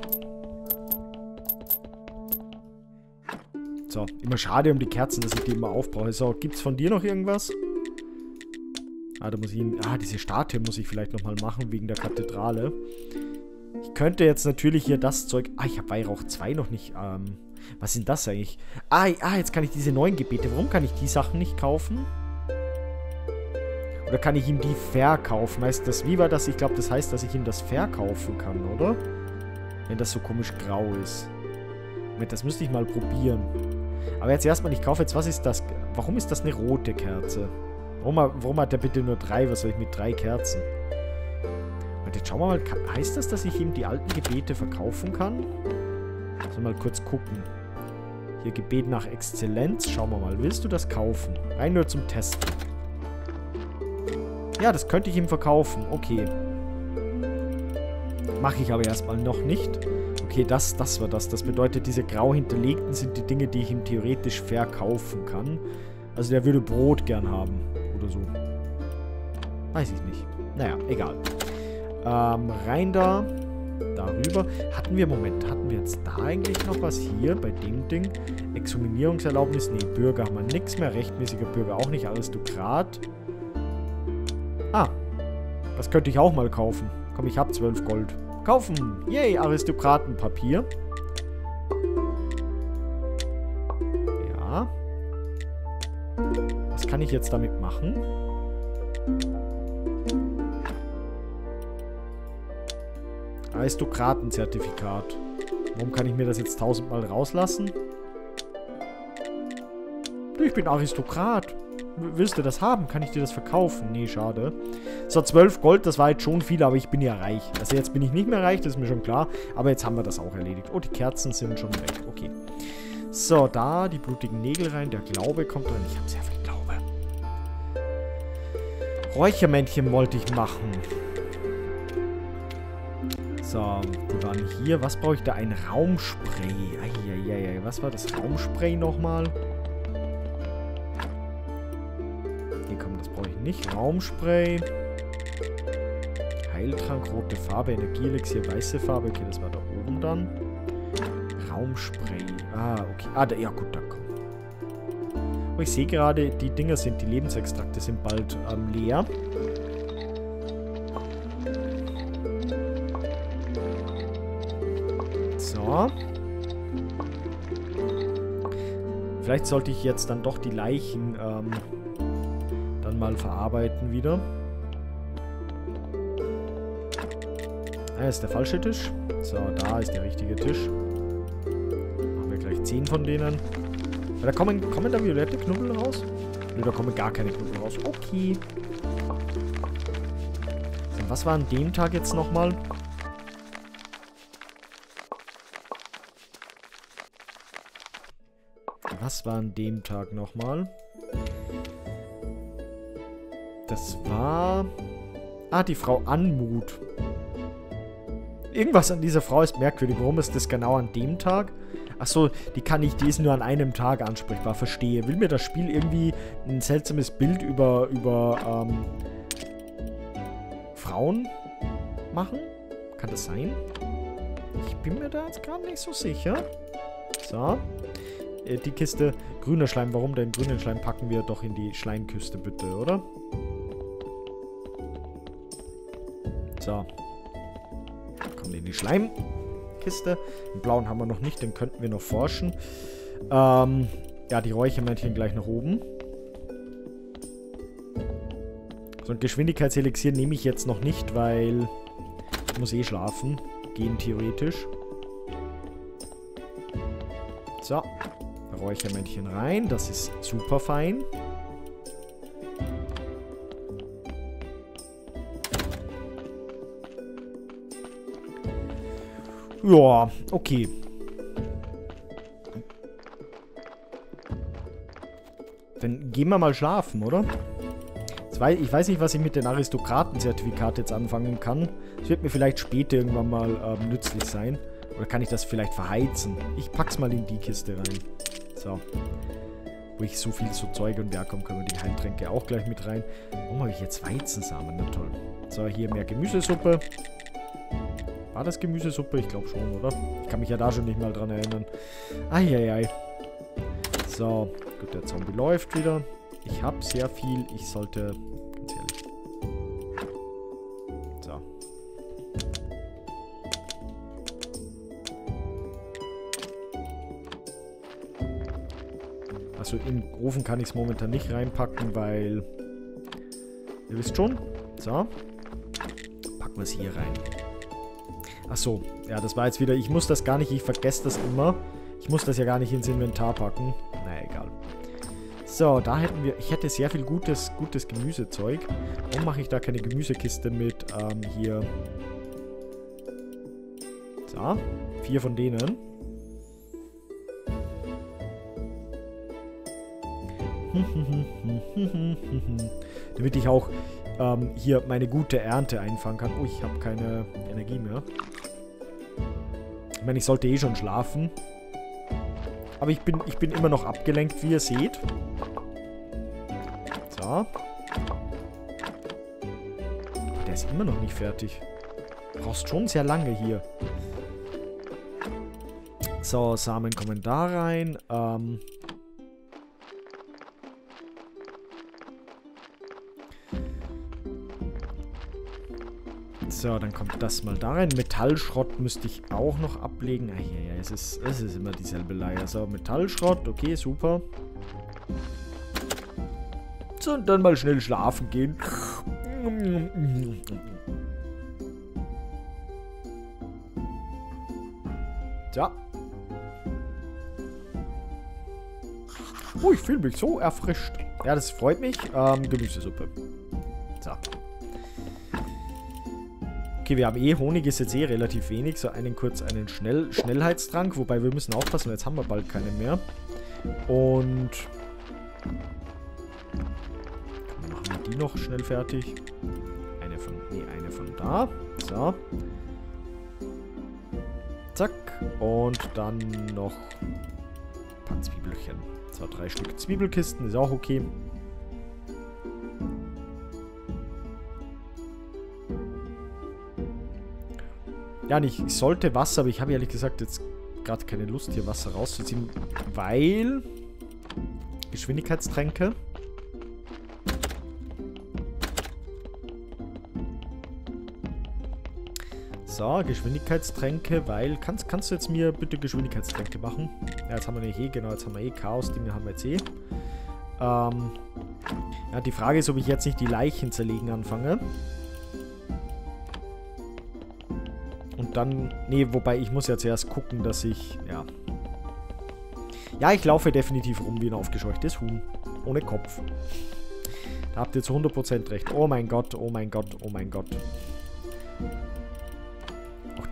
A: So, immer schade um die Kerzen, dass ich die immer aufbrauche. So, gibt's von dir noch irgendwas? Ah, da muss ich... Ah, diese Statue muss ich vielleicht nochmal machen, wegen der Kathedrale. Ich könnte jetzt natürlich hier das Zeug... Ah, ich habe Weihrauch 2 noch nicht... Ähm, was sind das eigentlich? Ah, ah, jetzt kann ich diese neuen Gebete... Warum kann ich die Sachen nicht kaufen? Oder kann ich ihm die verkaufen? Heißt das... Wie war das? Ich glaube, das heißt, dass ich ihm das verkaufen kann, oder? Wenn das so komisch grau ist. Moment, das müsste ich mal probieren. Aber jetzt erstmal, ich kaufe jetzt... Was ist das? Warum ist das eine rote Kerze? Warum, warum hat der bitte nur drei? Was soll ich mit drei Kerzen? Und jetzt schauen wir mal, heißt das, dass ich ihm die alten Gebete verkaufen kann? Also mal kurz gucken. Hier Gebet nach Exzellenz. Schauen wir mal. Willst du das kaufen? Rein nur zum Testen. Ja, das könnte ich ihm verkaufen. Okay. Mache ich aber erstmal noch nicht. Okay, das, das war das. Das bedeutet, diese grau hinterlegten sind die Dinge, die ich ihm theoretisch verkaufen kann. Also der würde Brot gern haben. So. Weiß ich nicht. Naja, egal. Ähm, rein da. Darüber. Hatten wir, Moment, hatten wir jetzt da eigentlich noch was hier bei dem Ding? Exhuminierungserlaubnis? Nee, Bürger haben wir nichts mehr. Rechtmäßiger Bürger auch nicht. Aristokrat. Ah. Das könnte ich auch mal kaufen. Komm, ich habe 12 Gold. Kaufen! Yay, Aristokratenpapier. Ja. Kann ich jetzt damit machen? Aristokratenzertifikat. Warum kann ich mir das jetzt tausendmal rauslassen? Ich bin Aristokrat. Willst du das haben? Kann ich dir das verkaufen? Nee, schade. So, 12 Gold, das war jetzt schon viel, aber ich bin ja reich. Also jetzt bin ich nicht mehr reich, das ist mir schon klar. Aber jetzt haben wir das auch erledigt. Oh, die Kerzen sind schon weg. Okay. So, da die blutigen Nägel rein. Der Glaube kommt rein. Ich habe sehr viel. Räuchermännchen wollte ich machen. So, die waren hier. Was brauche ich da? Ein Raumspray. Eieiei. Was war das Raumspray nochmal? Nee, komm, das brauche ich nicht. Raumspray. Heiltrank, rote Farbe, Energieelixier, weiße Farbe. Okay, das war da oben dann. Raumspray. Ah, okay. Ah, da, ja gut, da Oh, ich sehe gerade, die Dinger sind, die Lebensextrakte sind bald ähm, leer. So. Vielleicht sollte ich jetzt dann doch die Leichen ähm, dann mal verarbeiten wieder. Ah, ist der falsche Tisch. So, da ist der richtige Tisch. Machen wir gleich 10 von denen. Da kommen, kommen da violette Knubbel raus? Nö, da kommen gar keine Knubbel raus. Okay. So, was war an dem Tag jetzt nochmal? Was war an dem Tag nochmal? Das war... Ah, die Frau Anmut. Irgendwas an dieser Frau ist merkwürdig. Warum ist das genau an dem Tag? Achso, die kann ich, die ist nur an einem Tag ansprechbar. Verstehe. Will mir das Spiel irgendwie ein seltsames Bild über, über, ähm, Frauen machen? Kann das sein? Ich bin mir da jetzt gerade nicht so sicher. So. Äh, die Kiste. Grüner Schleim. Warum denn? Grünen Schleim packen wir doch in die Schleimküste, bitte, oder? So. Kommen in die Schleimkiste. Den blauen haben wir noch nicht, den könnten wir noch forschen. Ähm, ja, die Räuchermännchen gleich nach oben. So ein Geschwindigkeitselixier nehme ich jetzt noch nicht, weil ich muss eh schlafen. Gehen theoretisch. So. Räuchermännchen rein. Das ist super fein. Ja, okay. Dann gehen wir mal schlafen, oder? Ich weiß nicht, was ich mit den Aristokratenzertifikat jetzt anfangen kann. Das wird mir vielleicht später irgendwann mal ähm, nützlich sein. Oder kann ich das vielleicht verheizen? Ich pack's mal in die Kiste rein. So. Wo ich so viel so Zeug und ja, komm, können wir die Heiltränke auch gleich mit rein. Warum habe ich jetzt Weizensamen? Na toll. So, hier mehr Gemüsesuppe. War das Gemüsesuppe? Ich glaube schon, oder? Ich kann mich ja da schon nicht mal dran erinnern. Eieiei. So, gut, der Zombie läuft wieder. Ich habe sehr viel. Ich sollte... Ganz ehrlich. So. Also im Ofen kann ich es momentan nicht reinpacken, weil... Ihr wisst schon. So. Packen wir es hier rein. Ach so, ja, das war jetzt wieder... Ich muss das gar nicht, ich vergesse das immer. Ich muss das ja gar nicht ins Inventar packen. Naja, egal. So, da hätten wir... Ich hätte sehr viel gutes, gutes Gemüsezeug. Warum mache ich da keine Gemüsekiste mit, ähm, hier... So, vier von denen. Damit ich auch ähm, hier meine gute Ernte einfangen kann. Oh, ich habe keine Energie mehr. Ich meine, ich sollte eh schon schlafen. Aber ich bin, ich bin immer noch abgelenkt, wie ihr seht. So. Der ist immer noch nicht fertig. Brauchst schon sehr lange hier. So, Samen kommen da rein. Ähm... So, dann kommt das mal da rein. Metallschrott müsste ich auch noch ablegen. Ah, ja, ja, es ist, es ist immer dieselbe Leier. So, Metallschrott, okay, super. So, und dann mal schnell schlafen gehen. Ja. Oh, ich fühle mich so erfrischt. Ja, das freut mich. Ähm, Gemüsesuppe. So. Okay, wir haben eh, Honig ist jetzt eh relativ wenig. So, einen kurz einen Schnell Schnellheitstrank. Wobei, wir müssen aufpassen, jetzt haben wir bald keinen mehr. Und... Machen wir die noch schnell fertig. Eine von... Nee, eine von da. So. Zack. Und dann noch ein paar Zwiebelchen. So, drei Stück Zwiebelkisten, ist auch okay. Ja, ich, sollte Wasser, aber ich habe ehrlich gesagt jetzt gerade keine Lust, hier Wasser rauszuziehen, weil Geschwindigkeitstränke. So, Geschwindigkeitstränke, weil... Kannst, kannst du jetzt mir bitte Geschwindigkeitstränke machen? Ja, jetzt haben wir eh, genau, jetzt haben wir eh Chaos-Dinge, haben wir jetzt eh. Ähm, ja, die Frage ist, ob ich jetzt nicht die Leichen zerlegen anfange. Und dann... Nee, wobei, ich muss ja zuerst gucken, dass ich... Ja. Ja, ich laufe definitiv rum wie ein aufgescheuchtes Huhn. Ohne Kopf. Da habt ihr zu 100% recht. Oh mein Gott, oh mein Gott, oh mein Gott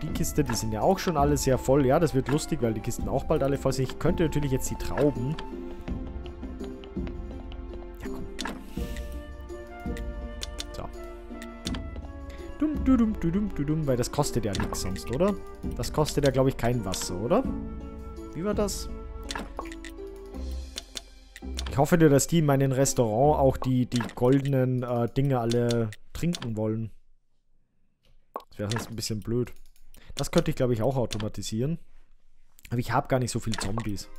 A: die Kiste, die sind ja auch schon alle sehr voll. Ja, das wird lustig, weil die Kisten auch bald alle voll sind. Ich könnte natürlich jetzt die Trauben... Dum, du, dum, du, dum, du, dum, weil das kostet ja nichts sonst, oder? Das kostet ja, glaube ich, kein Wasser, oder? Wie war das? Ich hoffe dir, dass die in meinem Restaurant auch die, die goldenen äh, Dinge alle trinken wollen. Das wäre sonst ein bisschen blöd. Das könnte ich, glaube ich, auch automatisieren. Aber ich habe gar nicht so viele Zombies.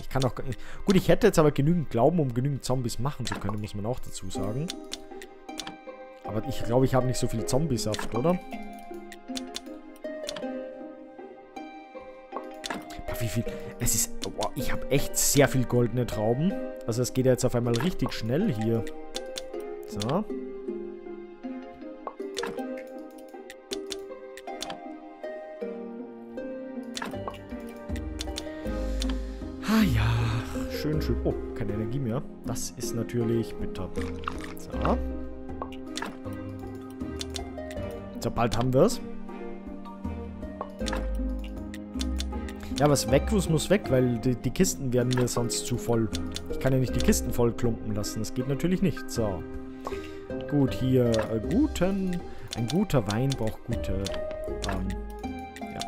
A: Ich kann auch... Gut, ich hätte jetzt aber genügend Glauben, um genügend Zombies machen zu können, muss man auch dazu sagen. Aber ich glaube, ich habe nicht so viel Zombiesaft, oder? Wie viel... Es ist... Wow, ich habe echt sehr viel goldene Trauben. Also es geht ja jetzt auf einmal richtig schnell hier. So. Ah ja, schön, schön. Oh, keine Energie mehr. Das ist natürlich bitter. So. So, bald haben wir es. Ja, was weg muss, muss weg, weil die, die, Kisten werden mir sonst zu voll. Ich kann ja nicht die Kisten voll klumpen lassen. Das geht natürlich nicht. So. Gut, hier äh, guten... Ein guter Wein braucht gute... Ähm, ja.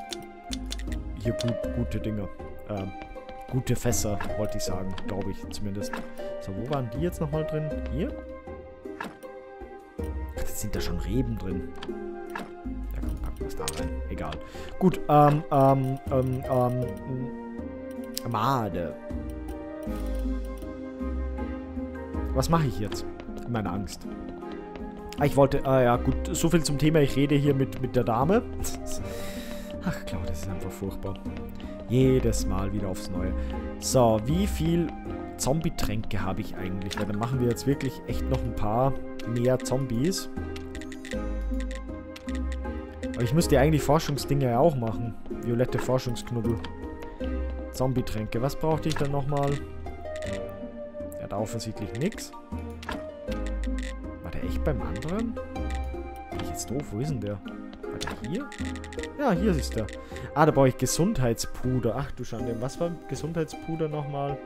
A: Hier gut, gute Dinge. Ähm, gute Fässer, wollte ich sagen. Glaube ich zumindest. So, wo waren die jetzt nochmal drin? Hier? Ach, jetzt sind da schon Reben drin. Ja, komm, packen wir es da rein. Egal. Gut, ähm, ähm, ähm, ähm, Made. Was mache ich jetzt? Meine Angst. Ah, ich wollte, ah ja, gut, so viel zum Thema, ich rede hier mit, mit der Dame. Ach, klar, das ist einfach furchtbar. Jedes Mal wieder aufs Neue. So, wie viel Zombie-Tränke habe ich eigentlich? Weil dann machen wir jetzt wirklich echt noch ein paar mehr Zombies. Aber ich müsste ja eigentlich Forschungsdinge ja auch machen. Violette Forschungsknubbel. Zombie-Tränke. Was brauchte ich dann nochmal? Ja, da offensichtlich nichts. War der echt beim anderen? Bin ich jetzt doof? Wo ist denn der? War der hier? Ja, hier ist der. Ah, da brauche ich Gesundheitspuder. Ach du Schande. Was war Gesundheitspuder nochmal?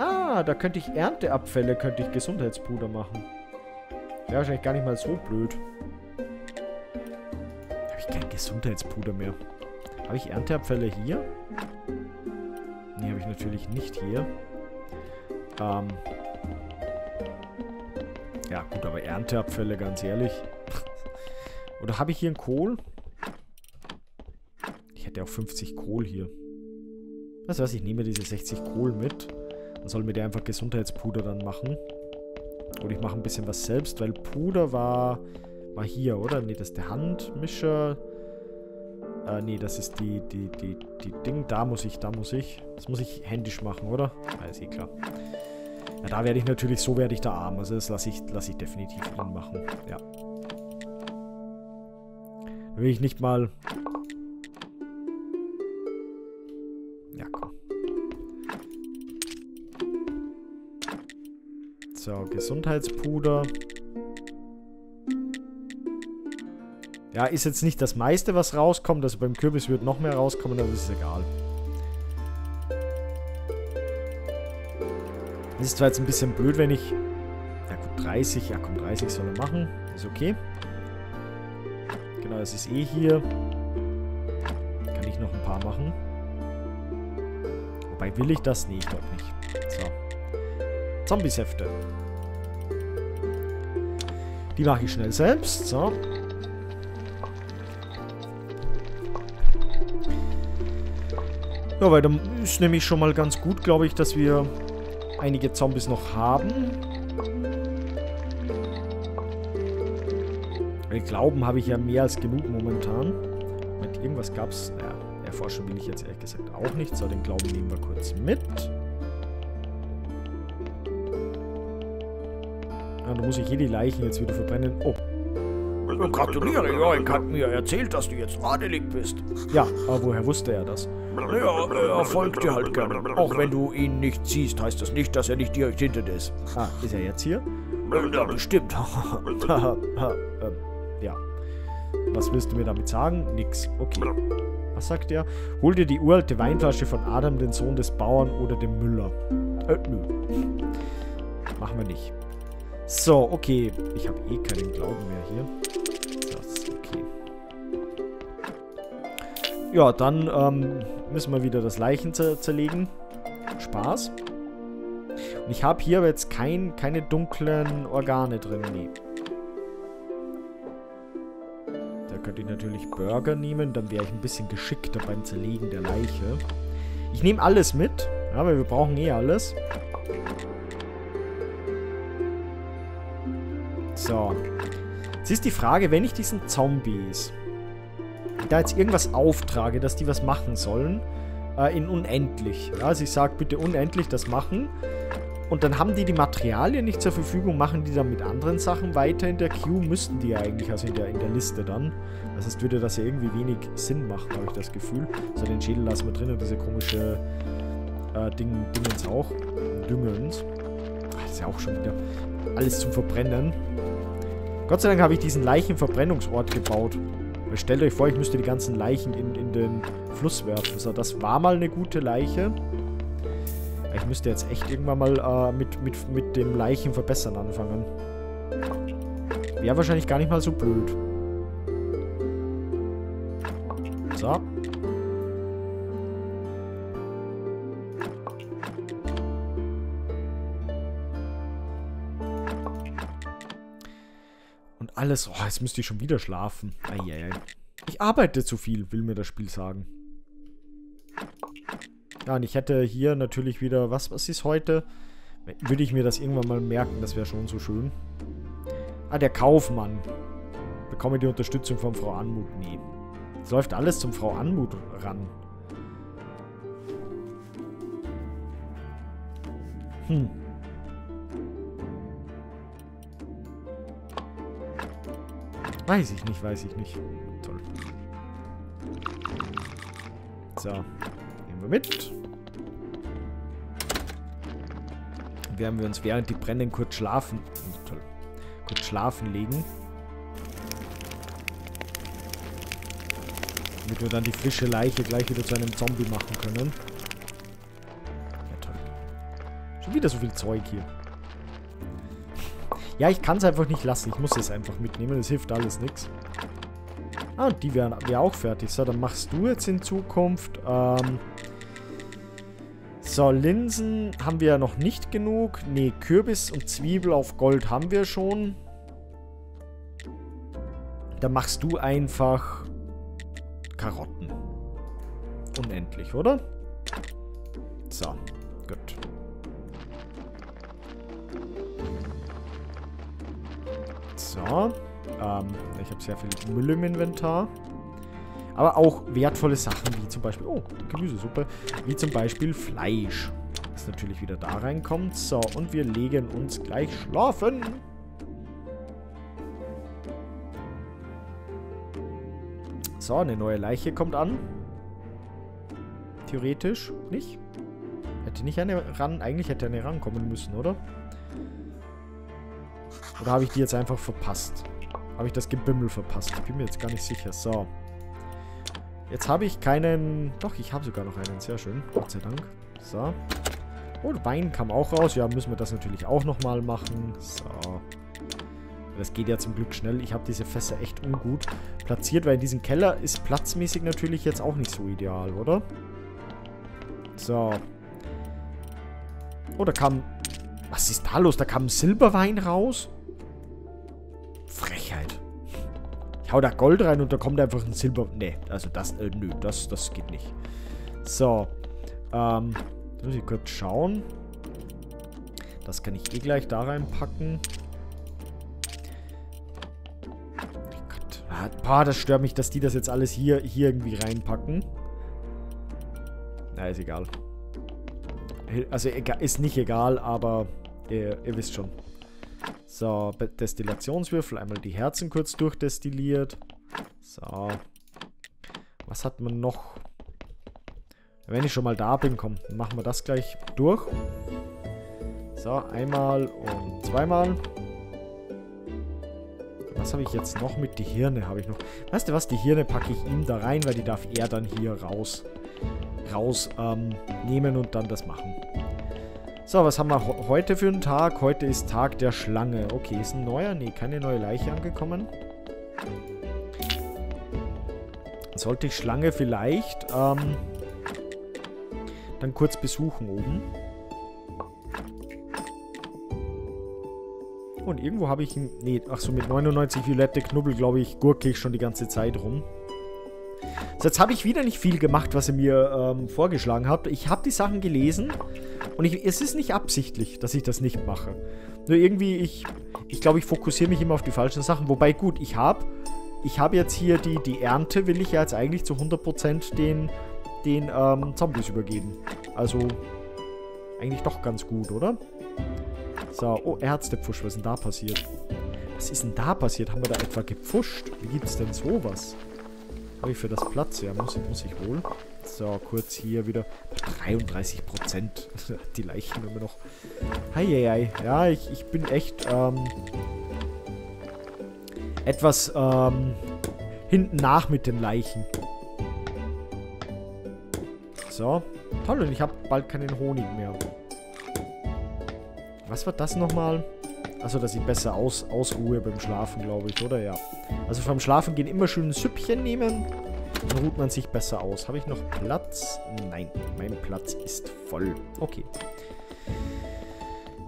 A: Ah, da könnte ich Ernteabfälle, könnte ich Gesundheitspuder machen. Wäre wahrscheinlich gar nicht mal so blöd. Gesundheitspuder mehr. Habe ich Ernteabfälle hier? Ne, habe ich natürlich nicht hier. Ähm. Ja, gut, aber Ernteabfälle, ganz ehrlich. Oder habe ich hier einen Kohl? Ich hätte auch 50 Kohl hier. Was, ich nehme diese 60 Kohl mit und soll mir der einfach Gesundheitspuder dann machen. Oder ich mache ein bisschen was selbst, weil Puder war, war hier, oder? Ne, das ist der Handmischer. Äh, nee, das ist die, die, die, die Ding. Da muss ich, da muss ich. Das muss ich händisch machen, oder? Ja, ist eh klar. Ja, da werde ich natürlich, so werde ich da arm. Also das lasse ich, lasse ich definitiv ihn machen. Ja. Will ich nicht mal... Ja, komm. So, Gesundheitspuder. Ja, ist jetzt nicht das meiste, was rauskommt. Also beim Kürbis wird noch mehr rauskommen, aber ist egal. Das ist zwar jetzt ein bisschen blöd, wenn ich... Ja gut, 30. Ja komm, 30 soll er machen. Ist okay. Genau, das ist eh hier. Kann ich noch ein paar machen. Wobei, will ich das? Nee, ich glaube nicht. So. Zombie-Säfte. Die mache ich schnell selbst. So. Ja, weil dann ist nämlich schon mal ganz gut, glaube ich, dass wir einige Zombies noch haben. Weil Glauben habe ich ja mehr als genug momentan. Mit irgendwas gab es, naja, erforschen will ich jetzt ehrlich gesagt auch nicht. So, den Glauben nehmen wir kurz mit. Ja, dann muss ich hier die Leichen jetzt wieder verbrennen. Oh.
B: Gratuliere, Jorik hat mir erzählt, dass du jetzt adelig bist.
A: Ja, aber woher wusste er das?
B: Ja, er folgt dir halt gerne. Auch wenn du ihn nicht siehst, heißt das nicht, dass er nicht direkt hinter dir ist.
A: Ah, ist er jetzt hier?
B: Ja, bestimmt.
A: ja. Was willst du mir damit sagen? Nix. Okay. Was sagt er? Hol dir die uralte Weinflasche von Adam, den Sohn des Bauern oder dem Müller. Äh, nö. Machen wir nicht. So, okay. Ich habe eh keinen Glauben mehr hier. Ja, dann ähm, müssen wir wieder das Leichen zer zerlegen. Spaß. Und ich habe hier jetzt kein, keine dunklen Organe drin. Nee. Da könnte ich natürlich Burger nehmen. Dann wäre ich ein bisschen geschickter beim Zerlegen der Leiche. Ich nehme alles mit. Ja, weil wir brauchen eh alles. So. Jetzt ist die Frage, wenn ich diesen Zombies da jetzt irgendwas auftrage, dass die was machen sollen, äh, in unendlich. Ja, also ich sage bitte unendlich das machen. Und dann haben die die Materialien nicht zur Verfügung, machen die dann mit anderen Sachen weiter in der Queue, müssten die ja eigentlich, also in der, in der Liste dann. Das heißt, würde das ja irgendwie wenig Sinn machen, habe ich das Gefühl. So, den Schädel lassen wir drin und diese komische äh, Ding, Dingens auch. Düngens. Das ist ja auch schon wieder alles zum Verbrennen. Gott sei Dank habe ich diesen Leichenverbrennungsort gebaut. Stellt euch vor, ich müsste die ganzen Leichen in, in den Fluss werfen. So, das war mal eine gute Leiche. Ich müsste jetzt echt irgendwann mal äh, mit, mit, mit dem Leichen verbessern anfangen. Wäre wahrscheinlich gar nicht mal so blöd. So. Alles... Oh, jetzt müsste ich schon wieder schlafen. Eieiei. Ich arbeite zu viel, will mir das Spiel sagen. Ja, und ich hätte hier natürlich wieder... Was, was ist heute? Würde ich mir das irgendwann mal merken, das wäre schon so schön. Ah, der Kaufmann. Bekomme die Unterstützung von Frau Anmut? Nee. Es läuft alles zum Frau Anmut ran. Hm. Weiß ich nicht, weiß ich nicht. Toll. So. Nehmen wir mit. Werden wir uns während die brennen kurz schlafen. Toll. Kurz schlafen legen. Damit wir dann die frische Leiche gleich wieder zu einem Zombie machen können. Ja, toll. Schon wieder so viel Zeug hier. Ja, ich kann es einfach nicht lassen. Ich muss es einfach mitnehmen. Es hilft alles nichts. Ah, und die wären wär auch fertig. So, dann machst du jetzt in Zukunft... Ähm so, Linsen haben wir ja noch nicht genug. Ne, Kürbis und Zwiebel auf Gold haben wir schon. Dann machst du einfach Karotten. Unendlich, oder? So, gut. So. Ähm, ich habe sehr viel Müll im Inventar. Aber auch wertvolle Sachen, wie zum Beispiel... Oh, Gemüsesuppe. Wie zum Beispiel Fleisch. Das natürlich wieder da reinkommt. So, und wir legen uns gleich schlafen. So, eine neue Leiche kommt an. Theoretisch nicht. Hätte nicht eine ran... Eigentlich hätte eine rankommen müssen, oder? Oder habe ich die jetzt einfach verpasst? Habe ich das Gebimmel verpasst? Ich bin mir jetzt gar nicht sicher. So. Jetzt habe ich keinen... Doch, ich habe sogar noch einen. Sehr schön. Gott sei Dank. So. Oh, Wein kam auch raus. Ja, müssen wir das natürlich auch nochmal machen. So. Das geht ja zum Glück schnell. Ich habe diese Fässer echt ungut platziert, weil in diesem Keller ist platzmäßig natürlich jetzt auch nicht so ideal, oder? So. Oh, da kam... Was ist da los? Da kam Silberwein raus? Ich hau da Gold rein und da kommt einfach ein Silber... Nee, also das... Äh, nö, das, das geht nicht. So. Ähm, muss ich kurz schauen. Das kann ich eh gleich da reinpacken. Ah, boah, das stört mich, dass die das jetzt alles hier, hier irgendwie reinpacken. Na, ist egal. Also, ist nicht egal, aber ihr, ihr wisst schon. So, Destillationswürfel. Einmal die Herzen kurz durchdestilliert. So. Was hat man noch? Wenn ich schon mal da bin, komm, machen wir das gleich durch. So, einmal und zweimal. Was habe ich jetzt noch mit? Die Hirne habe ich noch. Weißt du was? Die Hirne packe ich ihm da rein, weil die darf er dann hier raus, raus ähm, nehmen und dann das machen. So, was haben wir heute für einen Tag? Heute ist Tag der Schlange. Okay, ist ein neuer? Nee, keine neue Leiche angekommen. Sollte ich Schlange vielleicht ähm, dann kurz besuchen oben. Und irgendwo habe ich... Nee, ach so, mit 99 violette Knubbel, glaube ich, gurke ich schon die ganze Zeit rum. So, jetzt habe ich wieder nicht viel gemacht, was ihr mir ähm, vorgeschlagen habt. Ich habe die Sachen gelesen und ich, es ist nicht absichtlich, dass ich das nicht mache. Nur irgendwie, ich ich glaube, ich fokussiere mich immer auf die falschen Sachen. Wobei, gut, ich habe ich habe jetzt hier die, die Ernte, will ich ja jetzt eigentlich zu 100% den, den ähm, Zombies übergeben. Also, eigentlich doch ganz gut, oder? So, oh, Ärztepfusch, was ist denn da passiert? Was ist denn da passiert? Haben wir da etwa gepfuscht? Wie gibt es denn sowas? Ich für das Platz? Ja, muss, muss ich wohl. So, kurz hier wieder. 33 Prozent. Die Leichen immer noch. Heieiei. Ja, ich, ich bin echt ähm, etwas ähm, hinten nach mit den Leichen. So. Toll, und ich habe bald keinen Honig mehr. Was war das nochmal? Achso, dass ich besser aus, ausruhe beim Schlafen, glaube ich, oder? Ja. Also vom Schlafen gehen immer schön ein Süppchen nehmen. Dann ruht man sich besser aus. Habe ich noch Platz? Nein, mein Platz ist voll. Okay.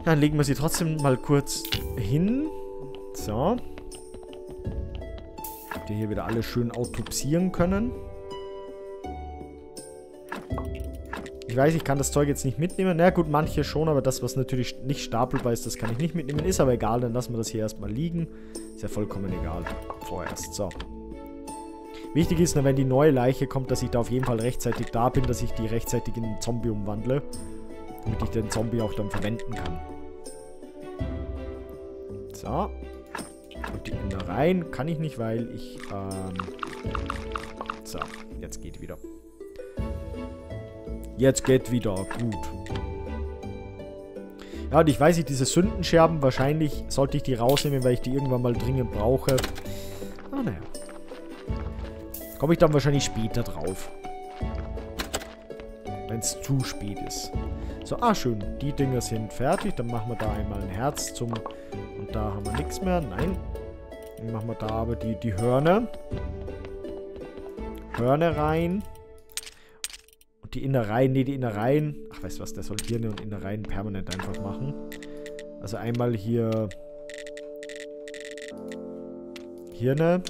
A: Dann legen wir sie trotzdem mal kurz hin. So. Die hier wieder alle schön autopsieren können. Ich weiß, ich kann das Zeug jetzt nicht mitnehmen. Na gut, manche schon, aber das, was natürlich nicht stapelbar ist, das kann ich nicht mitnehmen. Ist aber egal, dann lassen wir das hier erstmal liegen. Ist ja vollkommen egal. Vorerst. So. Wichtig ist, wenn die neue Leiche kommt, dass ich da auf jeden Fall rechtzeitig da bin, dass ich die rechtzeitig in einen Zombie umwandle. Damit ich den Zombie auch dann verwenden kann. So. Und die Innereien kann ich nicht, weil ich, ähm... So, jetzt geht wieder. Jetzt geht wieder. Gut. Ja, und ich weiß nicht, diese Sündenscherben, wahrscheinlich sollte ich die rausnehmen, weil ich die irgendwann mal dringend brauche. Aber naja. Komme ich dann wahrscheinlich später drauf. wenn es zu spät ist. So, ah, schön. Die Dinger sind fertig. Dann machen wir da einmal ein Herz zum... Und da haben wir nichts mehr. Nein. Dann machen wir da aber die, die Hörner. Hörner rein. Die Innereien, nee, die Innereien... Ach, weißt du was, der soll Hirne und Innereien permanent einfach machen. Also einmal hier... Hirne.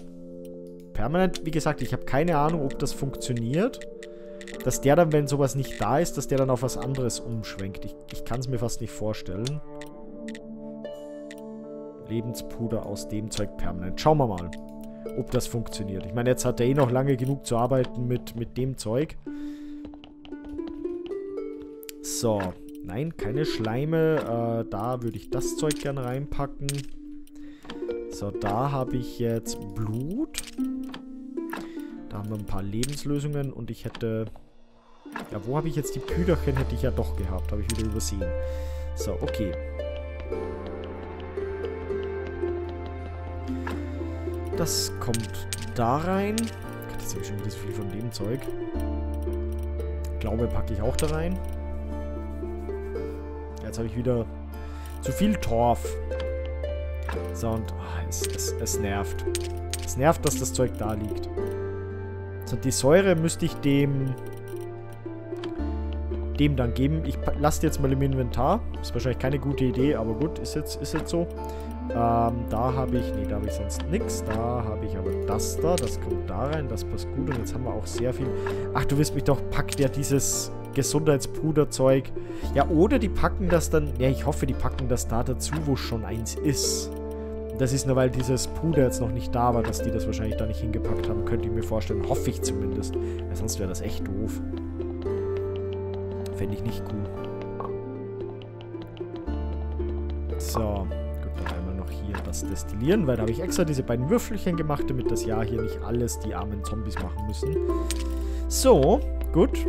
A: Permanent, wie gesagt, ich habe keine Ahnung, ob das funktioniert. Dass der dann, wenn sowas nicht da ist, dass der dann auf was anderes umschwenkt. Ich, ich kann es mir fast nicht vorstellen. Lebenspuder aus dem Zeug permanent. Schauen wir mal, ob das funktioniert. Ich meine, jetzt hat er eh noch lange genug zu arbeiten mit, mit dem Zeug. So. Nein, keine Schleime. Äh, da würde ich das Zeug gerne reinpacken. So, da habe ich jetzt Blut. Da haben wir ein paar Lebenslösungen und ich hätte... Ja, wo habe ich jetzt die Püderchen? Hätte ich ja doch gehabt. Habe ich wieder übersehen. So, okay. Das kommt da rein. Jetzt habe ich schon wieder so viel von dem Zeug. Glaube packe ich auch da rein. Jetzt habe ich wieder zu viel Torf. So, und oh, es, es, es nervt. Es nervt, dass das Zeug da liegt. So, die Säure müsste ich dem dem dann geben. Ich lasse jetzt mal im Inventar. Ist wahrscheinlich keine gute Idee, aber gut, ist jetzt, ist jetzt so. Ähm, da habe ich, nee, da habe ich sonst nichts. Da habe ich aber das da, das kommt da rein, das passt gut. Und jetzt haben wir auch sehr viel. Ach, du wirst mich doch, packt ja dieses Gesundheitspuderzeug. Ja, oder die packen das dann, ja, ich hoffe, die packen das da dazu, wo schon eins ist. Das ist nur, weil dieses Puder jetzt noch nicht da war, dass die das wahrscheinlich da nicht hingepackt haben. Könnte ich mir vorstellen. Hoffe ich zumindest. Weil sonst wäre das echt doof. Fände ich nicht cool. So. Das Destillieren, weil da habe ich extra diese beiden Würfelchen gemacht, damit das ja hier nicht alles die armen Zombies machen müssen. So, gut.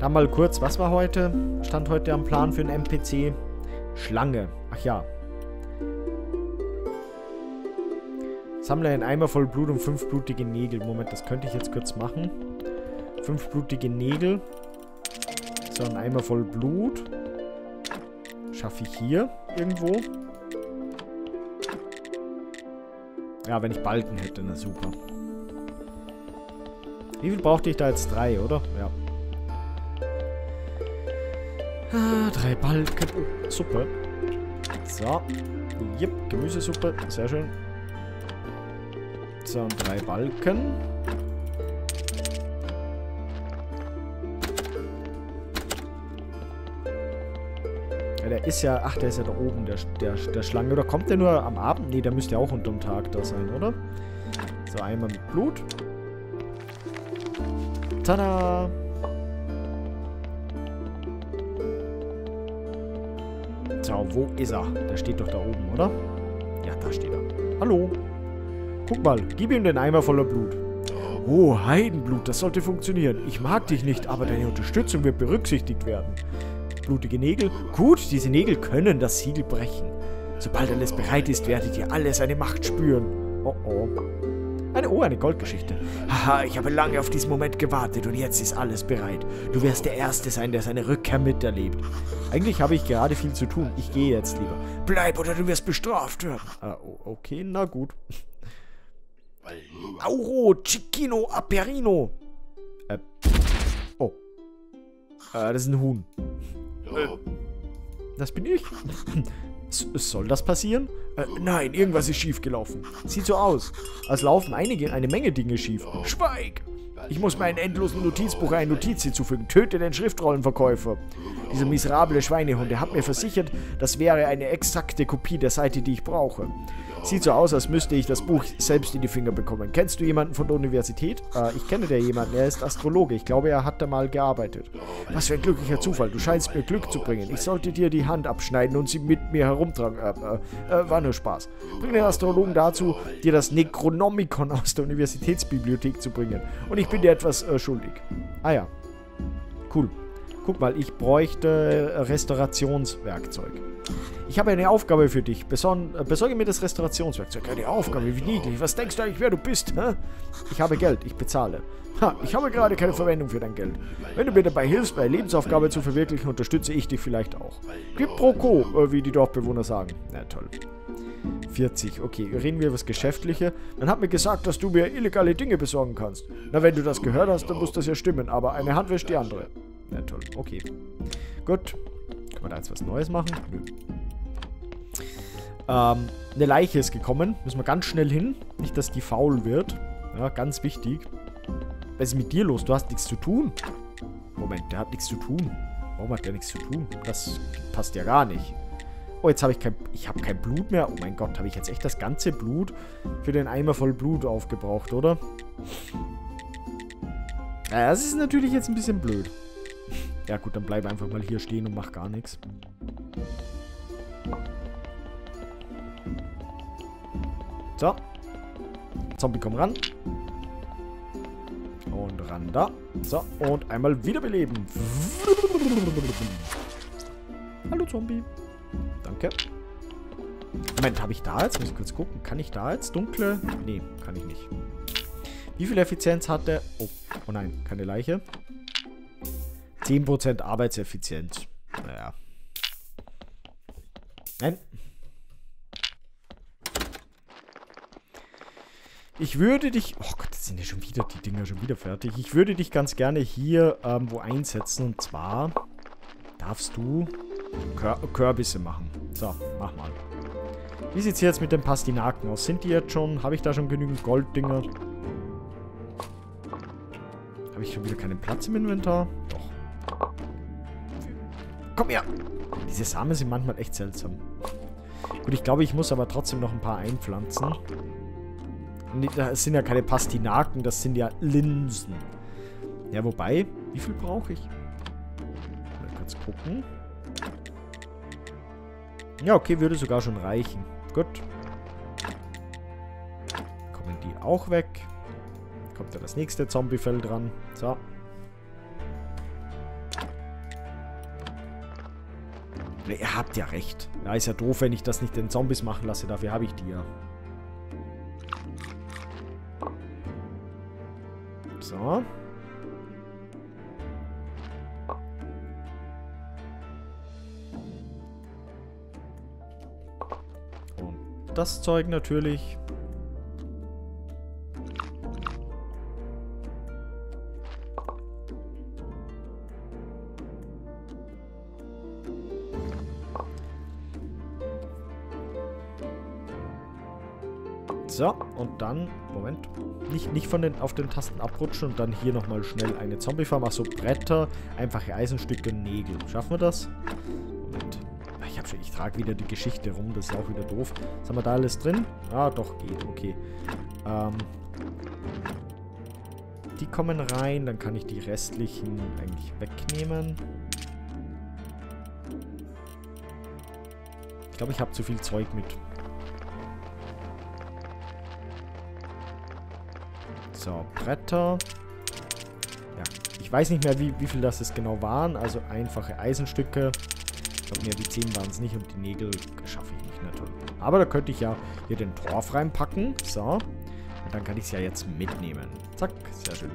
A: Dann mal kurz, was war heute? Stand heute am Plan für einen NPC? Schlange. Ach ja. Sammle einen Eimer voll Blut und fünf blutige Nägel. Moment, das könnte ich jetzt kurz machen. Fünf blutige Nägel. So, ein Eimer voll Blut. Schaffe ich hier irgendwo. Ja, wenn ich Balken hätte, na super. Wie viel brauchte ich da jetzt? Drei, oder? Ja. Ah, drei Balken. Suppe. So. Jep, Gemüsesuppe. Sehr schön. So, und drei Balken. Der ist ja... Ach, der ist ja da oben, der, der, der Schlange. Oder kommt der nur am Abend? Nee, der müsste ja auch unterm Tag da sein, oder? So, einmal mit Blut. Tada! So, wo ist er? Der steht doch da oben, oder? Ja, da steht er. Hallo. Guck mal, gib ihm den Eimer voller Blut. Oh, Heidenblut, das sollte funktionieren. Ich mag dich nicht, aber deine Unterstützung wird berücksichtigt werden. Blutige Nägel? Gut, diese Nägel können das Siegel brechen. Sobald alles bereit ist, werdet ihr alle seine Macht spüren. Oh oh. Eine, oh, eine Goldgeschichte. Haha, ich habe lange auf diesen Moment gewartet und jetzt ist alles bereit. Du wirst der Erste sein, der seine Rückkehr miterlebt. Eigentlich habe ich gerade viel zu tun. Ich gehe jetzt lieber. Bleib oder du wirst bestraft. Ah, okay, na gut. Auro, Cicchino, Aperino. Äh. Oh. Äh, das ist ein Huhn. Äh, das bin ich. Soll das passieren? Äh, nein, irgendwas ist schiefgelaufen. Sieht so aus, als laufen einige, eine Menge Dinge schief. Schweig! Ich muss meinen endlosen Notizbuch eine Notiz hinzufügen. Töte den Schriftrollenverkäufer. Dieser miserable Schweinehund, der hat mir versichert, das wäre eine exakte Kopie der Seite, die ich brauche. Sieht so aus, als müsste ich das Buch selbst in die Finger bekommen. Kennst du jemanden von der Universität? Äh, ich kenne da jemanden. Er ist Astrologe. Ich glaube, er hat da mal gearbeitet. Was für ein glücklicher Zufall. Du scheinst mir Glück zu bringen. Ich sollte dir die Hand abschneiden und sie mit mir herumtragen. Äh, äh, äh war nur Spaß. Bring den Astrologen dazu, dir das Necronomicon aus der Universitätsbibliothek zu bringen. Und ich bin dir etwas äh, schuldig. Ah ja. Cool. Guck mal, ich bräuchte Restaurationswerkzeug. Ich habe eine Aufgabe für dich. Beson äh, besorge mir das Restaurationswerkzeug. Eine Aufgabe, wie niedlich. Was denkst du eigentlich, wer du bist? Hä? Ich habe Geld, ich bezahle. Ha, ich habe gerade keine Verwendung für dein Geld. Wenn du mir dabei hilfst, meine Lebensaufgabe zu verwirklichen, unterstütze ich dich vielleicht auch. Gib pro Co, äh, wie die Dorfbewohner sagen. Na toll. 40. Okay, reden wir über das Geschäftliche. Man hat mir gesagt, dass du mir illegale Dinge besorgen kannst. Na, wenn du das gehört hast, dann muss das ja stimmen. Aber eine Hand wäscht die andere. Na toll, okay. Gut. Kann man da jetzt was Neues machen? Nö. Ähm, eine Leiche ist gekommen. Müssen wir ganz schnell hin. Nicht, dass die faul wird. Ja, ganz wichtig. Was ist mit dir los? Du hast nichts zu tun. Moment, der hat nichts zu tun. Warum hat der nichts zu tun? Das passt ja gar nicht. Oh, jetzt habe ich kein... Ich habe kein Blut mehr. Oh mein Gott, habe ich jetzt echt das ganze Blut für den Eimer voll Blut aufgebraucht, oder? Ja, das ist natürlich jetzt ein bisschen blöd. Ja gut, dann bleib einfach mal hier stehen und mach gar nichts. So. Zombie, komm ran. Und ran da. So, und einmal wiederbeleben. Hallo Zombie. Danke. Moment, habe ich da jetzt? Muss ich kurz gucken. Kann ich da jetzt dunkle? Nee, kann ich nicht. Wie viel Effizienz hat der? Oh, oh nein, keine Leiche. 10% Arbeitseffizienz. Naja. Nein. Ich würde dich... Oh Gott, jetzt sind ja schon wieder die Dinger schon wieder fertig. Ich würde dich ganz gerne hier ähm, wo einsetzen. Und zwar darfst du Kür Kürbisse machen. So, mach mal. Wie sieht es jetzt mit den Pastinaken aus? Sind die jetzt schon... Habe ich da schon genügend Golddinger? Habe ich schon wieder keinen Platz im Inventar? Doch. Komm her! Diese Samen sind manchmal echt seltsam. Gut, ich glaube, ich muss aber trotzdem noch ein paar einpflanzen. Das sind ja keine Pastinaken, das sind ja Linsen. Ja, wobei, wie viel brauche ich? Mal kurz gucken. Ja, okay, würde sogar schon reichen. Gut. Kommen die auch weg. Kommt ja das nächste Zombiefell dran. So. Ihr habt ja recht. Ja, ist ja doof, wenn ich das nicht den Zombies machen lasse. Dafür habe ich die ja. So. Und das Zeug natürlich. So, und dann, Moment, nicht, nicht von den, auf den Tasten abrutschen und dann hier nochmal schnell eine Zombie-Farm. Achso, Bretter, einfache Eisenstücke, Nägel. Schaffen wir das? Moment. Ich, hab schon, ich trage wieder die Geschichte rum, das ist auch wieder doof. Was haben wir da alles drin? Ah, doch, geht, okay. Ähm, die kommen rein, dann kann ich die restlichen eigentlich wegnehmen. Ich glaube, ich habe zu viel Zeug mit. So, Bretter. Ja, ich weiß nicht mehr, wie, wie viel das es genau waren. Also einfache Eisenstücke. Ich glaube, mehr wie 10 waren es nicht und die Nägel schaffe ich nicht. Na toll. Aber da könnte ich ja hier den Torf reinpacken. So. Und dann kann ich es ja jetzt mitnehmen. Zack, sehr schön.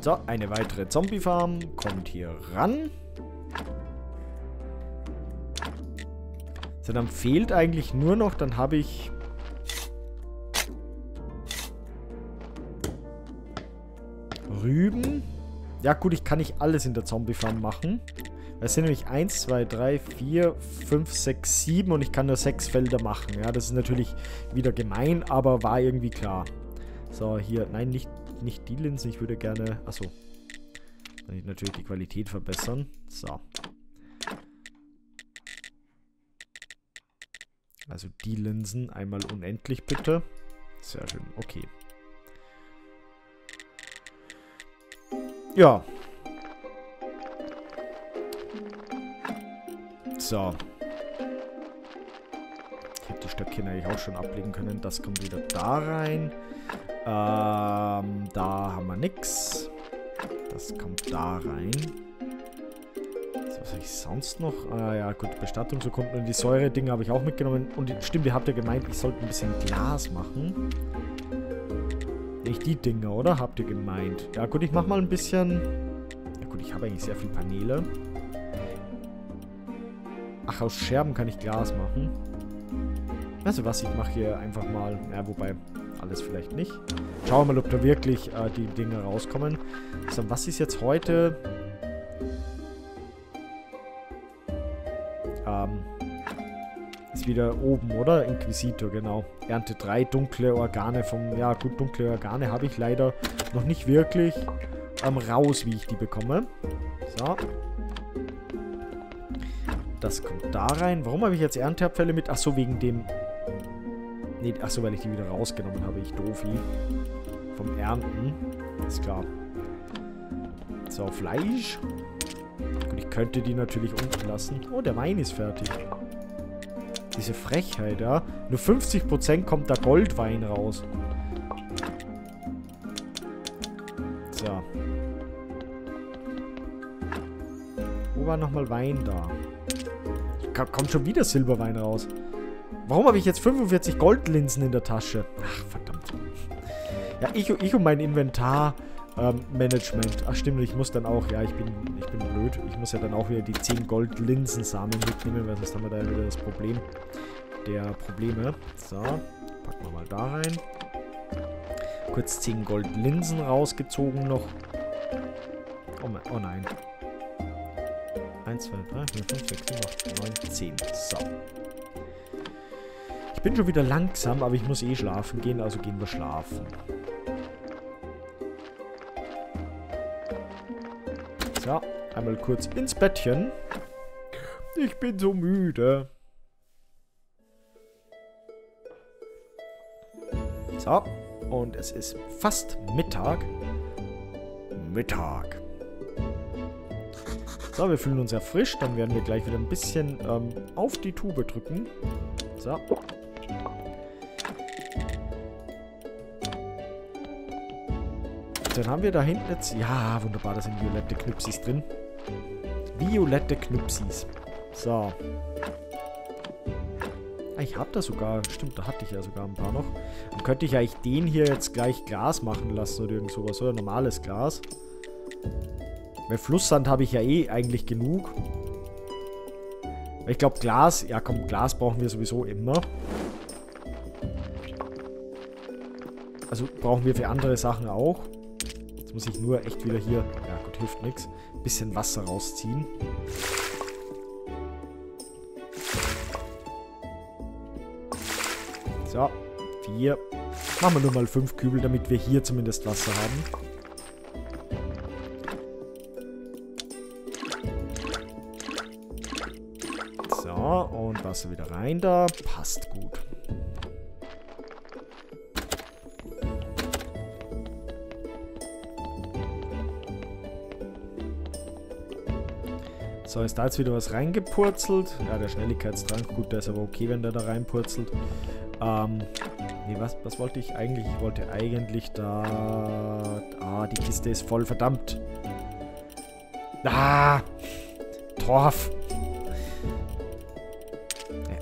A: So, eine weitere Zombie-Farm kommt hier ran. So, dann fehlt eigentlich nur noch, dann habe ich... Rüben. Ja gut, ich kann nicht alles in der Zombie-Farm machen. Es sind nämlich 1, 2, 3, 4, 5, 6, 7 und ich kann nur 6 Felder machen. Ja, das ist natürlich wieder gemein, aber war irgendwie klar. So, hier, nein, nicht, nicht die Linsen, ich würde gerne, achso, natürlich die Qualität verbessern. So. Also die Linsen einmal unendlich bitte. Sehr schön, okay. Ja. So. Ich hätte die Stöckchen eigentlich auch schon ablegen können. Das kommt wieder da rein. Ähm, da haben wir nix. Das kommt da rein. Was habe ich sonst noch? Ah ja, gut, Bestattungsurkunden und die Säure-Dinge habe ich auch mitgenommen. Und stimmt, ihr habt ja gemeint, ich sollte ein bisschen Glas machen. Nicht die Dinge, oder? Habt ihr gemeint? Ja gut, ich mache mal ein bisschen... Ja gut, ich habe eigentlich sehr viele Paneele. Ach, aus Scherben kann ich Glas machen. Also was, ich mache hier einfach mal... Ja, wobei, alles vielleicht nicht. Schauen wir mal, ob da wirklich äh, die Dinge rauskommen. So, was ist jetzt heute? Ähm, ist wieder oben, oder? Inquisitor, genau. Ernte drei dunkle Organe vom... Ja, gut, dunkle Organe habe ich leider noch nicht wirklich ähm, raus, wie ich die bekomme. So. Das kommt da rein. Warum habe ich jetzt Ernteabfälle mit? Achso, wegen dem... Nee, achso, weil ich die wieder rausgenommen habe. Ich doofi. Vom Ernten. Ist klar. So, Fleisch. Gut, ich könnte die natürlich unten lassen. Oh, der Wein ist fertig. Diese Frechheit, ja. Nur 50% kommt da Goldwein raus. So. Wo war nochmal Wein da? kommt schon wieder Silberwein raus. Warum habe ich jetzt 45 Goldlinsen in der Tasche? Ach, verdammt. Ja, ich, ich und mein Inventar ähm. Ach stimmt, ich muss dann auch, ja, ich bin, ich bin blöd. Ich muss ja dann auch wieder die 10 Goldlinsensamen mitnehmen, weil sonst haben wir da wieder das Problem der Probleme. So, packen wir mal da rein. Kurz 10 Goldlinsen rausgezogen noch. Oh, oh nein. 1, 2, 3, 4, 5, 6, 7, 8, 9, 10. So. Ich bin schon wieder langsam, aber ich muss eh schlafen gehen, also gehen wir schlafen. So, einmal kurz ins Bettchen. Ich bin so müde. So, und es ist fast Mittag. Mittag. So, wir fühlen uns erfrischt. Dann werden wir gleich wieder ein bisschen ähm, auf die Tube drücken. So. Dann haben wir da hinten jetzt... Ja, wunderbar, da sind violette Knüpsis drin. Violette Knüpsis. So. Ah, ich habe da sogar... Stimmt, da hatte ich ja sogar ein paar noch. Dann könnte ich eigentlich den hier jetzt gleich Glas machen lassen oder irgend sowas. Oder normales Glas. Weil Flusssand habe ich ja eh eigentlich genug. Ich glaube, Glas, ja komm, Glas brauchen wir sowieso immer. Also brauchen wir für andere Sachen auch. Jetzt muss ich nur echt wieder hier, ja gut, hilft nichts, bisschen Wasser rausziehen. So, vier. Machen wir nur mal fünf Kübel, damit wir hier zumindest Wasser haben. Wasser wieder rein da. Passt gut. So, ist da jetzt wieder was reingepurzelt. Ja, der Schnelligkeitstrank. Gut, der ist aber okay, wenn der da reinpurzelt. Ähm, nee, was, was wollte ich eigentlich? Ich wollte eigentlich da... Ah, die Kiste ist voll, verdammt. Ah! Torf!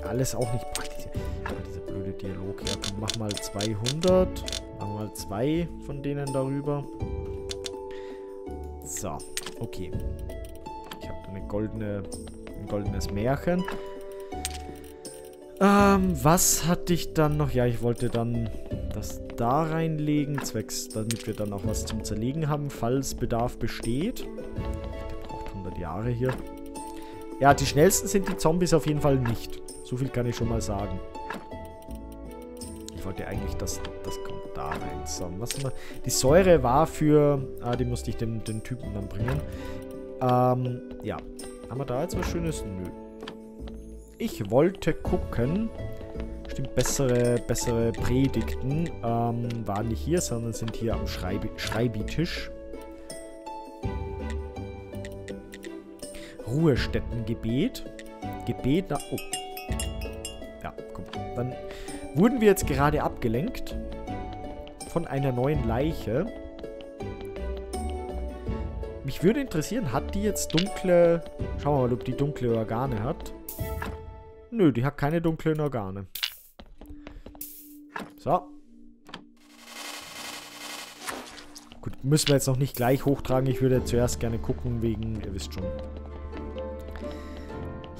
A: alles auch nicht praktisch. Dieser blöde Dialog. Ja, komm, mach mal 200. Mach mal zwei von denen darüber. So, okay. Goldene, ein goldenes Märchen. Ähm, was hatte ich dann noch? Ja, ich wollte dann das da reinlegen, zwecks, damit wir dann auch was zum Zerlegen haben, falls Bedarf besteht. Der braucht 100 Jahre hier. Ja, die schnellsten sind die Zombies auf jeden Fall nicht. So viel kann ich schon mal sagen. Ich wollte eigentlich, dass das kommt da rein. So, was mal. Die Säure war für... Ah, die musste ich den, den Typen dann bringen. Ähm, ja. Haben wir da jetzt was Schönes? Nö. Ich wollte gucken. Stimmt, bessere, bessere Predigten ähm, waren nicht hier, sondern sind hier am Schreibi Schreibitisch. Ruhestättengebet. Gebet nach... Oh, dann wurden wir jetzt gerade abgelenkt. von einer neuen Leiche. Mich würde interessieren, hat die jetzt dunkle... Schauen wir mal, ob die dunkle Organe hat. Nö, die hat keine dunklen Organe. So. Gut, müssen wir jetzt noch nicht gleich hochtragen. Ich würde zuerst gerne gucken wegen... Ihr wisst schon.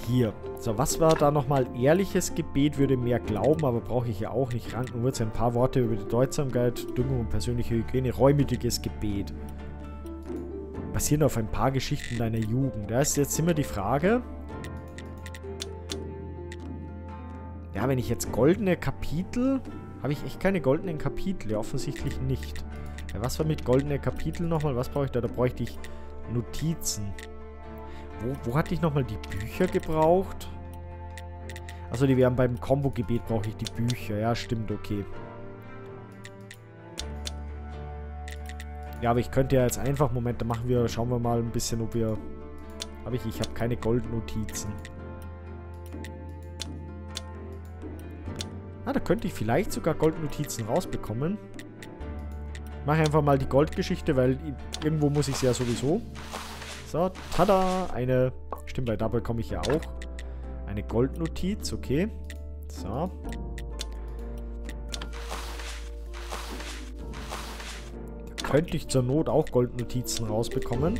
A: Hier. So, was war da nochmal? Ehrliches Gebet würde mehr glauben, aber brauche ich ja auch nicht. Ranken nur ein paar Worte über die Deutsamkeit, Düngung und persönliche Hygiene. Reumütiges Gebet. Basieren auf ein paar Geschichten deiner Jugend. Da ist jetzt immer die Frage... Ja, wenn ich jetzt goldene Kapitel... Habe ich echt keine goldenen Kapitel? Ja, offensichtlich nicht. Ja, was war mit goldene Kapitel nochmal? Was brauche ich da? Da bräuchte ich Notizen. Wo, wo hatte ich nochmal die Bücher gebraucht? Also die wären beim Combo-Gebet brauche ich die Bücher. Ja, stimmt, okay. Ja, aber ich könnte ja jetzt einfach, Moment, da machen wir, schauen wir mal ein bisschen, ob wir... Habe ich, ich habe keine Goldnotizen. Ah, da könnte ich vielleicht sogar Goldnotizen rausbekommen. Mache einfach mal die Goldgeschichte, weil irgendwo muss ich sie ja sowieso. So, tada, eine... Stimmt, bei da bekomme ich ja auch eine Goldnotiz, okay. So. Könnte ich zur Not auch Goldnotizen rausbekommen.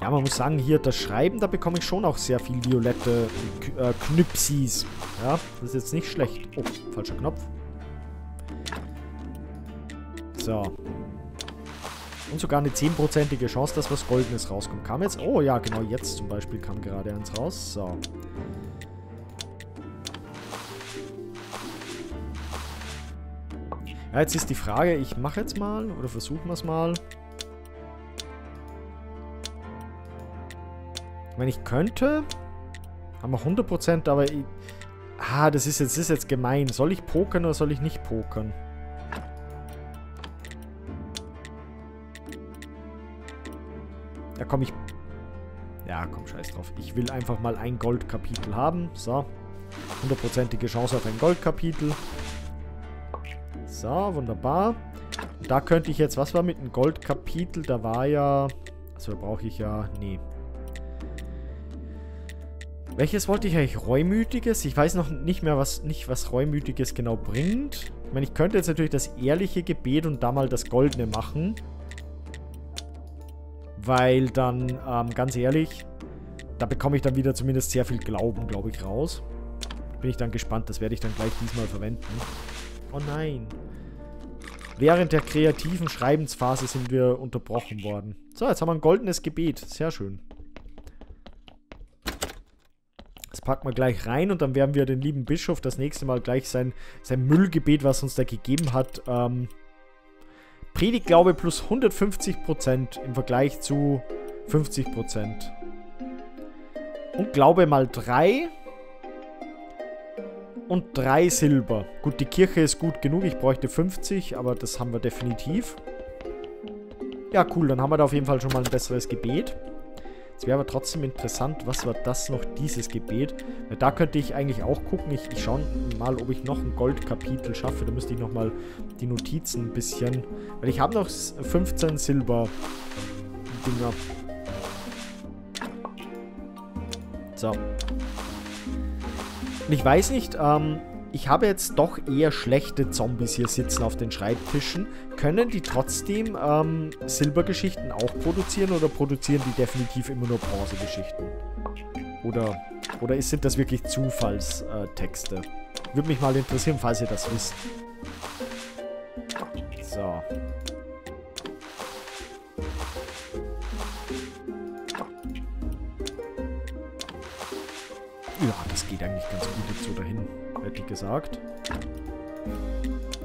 A: Ja, man muss sagen, hier das Schreiben, da bekomme ich schon auch sehr viel violette äh, Knüpsis. Ja, das ist jetzt nicht schlecht. Oh, falscher Knopf. So. Und sogar eine 10%ige Chance, dass was Goldenes rauskommt. Kam jetzt? Oh ja, genau jetzt zum Beispiel kam gerade eins raus. So. Ja, jetzt ist die Frage, ich mache jetzt mal oder versuchen wir es mal. Meine, ich könnte. Haben wir 100%, aber... Ich, ah, das ist, jetzt, das ist jetzt gemein. Soll ich pokern oder soll ich nicht pokern? Da komme ich... Ja, komm, scheiß drauf. Ich will einfach mal ein Goldkapitel haben. So. Hundertprozentige Chance auf ein Goldkapitel. So, wunderbar. Da könnte ich jetzt... Was war mit dem Goldkapitel? Da war ja... Also da brauche ich ja... Nee. Welches wollte ich eigentlich? Reumütiges? Ich weiß noch nicht mehr, was nicht was Reumütiges genau bringt. Ich meine, ich könnte jetzt natürlich das ehrliche Gebet und da mal das Goldene machen. Weil dann, ähm, ganz ehrlich, da bekomme ich dann wieder zumindest sehr viel Glauben, glaube ich, raus. Bin ich dann gespannt, das werde ich dann gleich diesmal verwenden. Oh nein. Während der kreativen Schreibensphase sind wir unterbrochen worden. So, jetzt haben wir ein goldenes Gebet. Sehr schön. Das packen wir gleich rein und dann werden wir den lieben Bischof das nächste Mal gleich sein, sein Müllgebet, was uns da gegeben hat, ähm, Predigtglaube plus 150% im Vergleich zu 50%. Und Glaube mal 3. Und 3 Silber. Gut, die Kirche ist gut genug. Ich bräuchte 50, aber das haben wir definitiv. Ja, cool. Dann haben wir da auf jeden Fall schon mal ein besseres Gebet. Es wäre aber trotzdem interessant, was war das noch, dieses Gebet? Weil da könnte ich eigentlich auch gucken. Ich, ich schaue mal, ob ich noch ein Goldkapitel schaffe. Da müsste ich nochmal die Notizen ein bisschen... Weil ich habe noch 15 Silber-Dinger. So. Und ich weiß nicht, ähm, ich habe jetzt doch eher schlechte Zombies hier sitzen auf den Schreibtischen. Können die trotzdem ähm, Silbergeschichten auch produzieren oder produzieren die definitiv immer nur Bronzegeschichten? Oder, oder sind das wirklich Zufallstexte? Würde mich mal interessieren, falls ihr das wisst. So. Ja, geht eigentlich ganz gut jetzt so dahin hätte ich gesagt.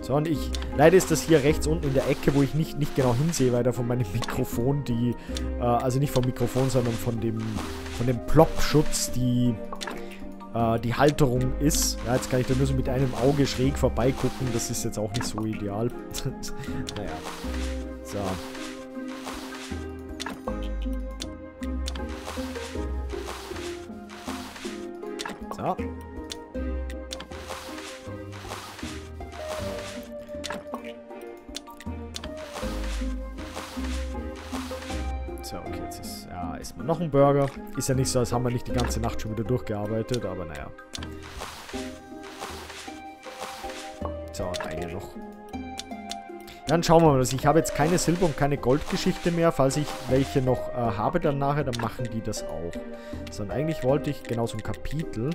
A: So, und ich... Leider ist das hier rechts unten in der Ecke, wo ich nicht, nicht genau hinsehe, weil da von meinem Mikrofon die... Äh, also nicht vom Mikrofon, sondern von dem... Von dem Plop-Schutz die... Äh, die Halterung ist. Ja, jetzt kann ich da nur so mit einem Auge schräg vorbeigucken. Das ist jetzt auch nicht so ideal. naja. So. So. So, okay, jetzt ist, ja, essen wir noch ein Burger. Ist ja nicht so, als haben wir nicht die ganze Nacht schon wieder durchgearbeitet, aber naja. So, und eine noch. Dann schauen wir mal. Also ich habe jetzt keine Silber- und keine Goldgeschichte mehr. Falls ich welche noch äh, habe dann nachher, dann machen die das auch. So, und eigentlich wollte ich genau so ein Kapitel.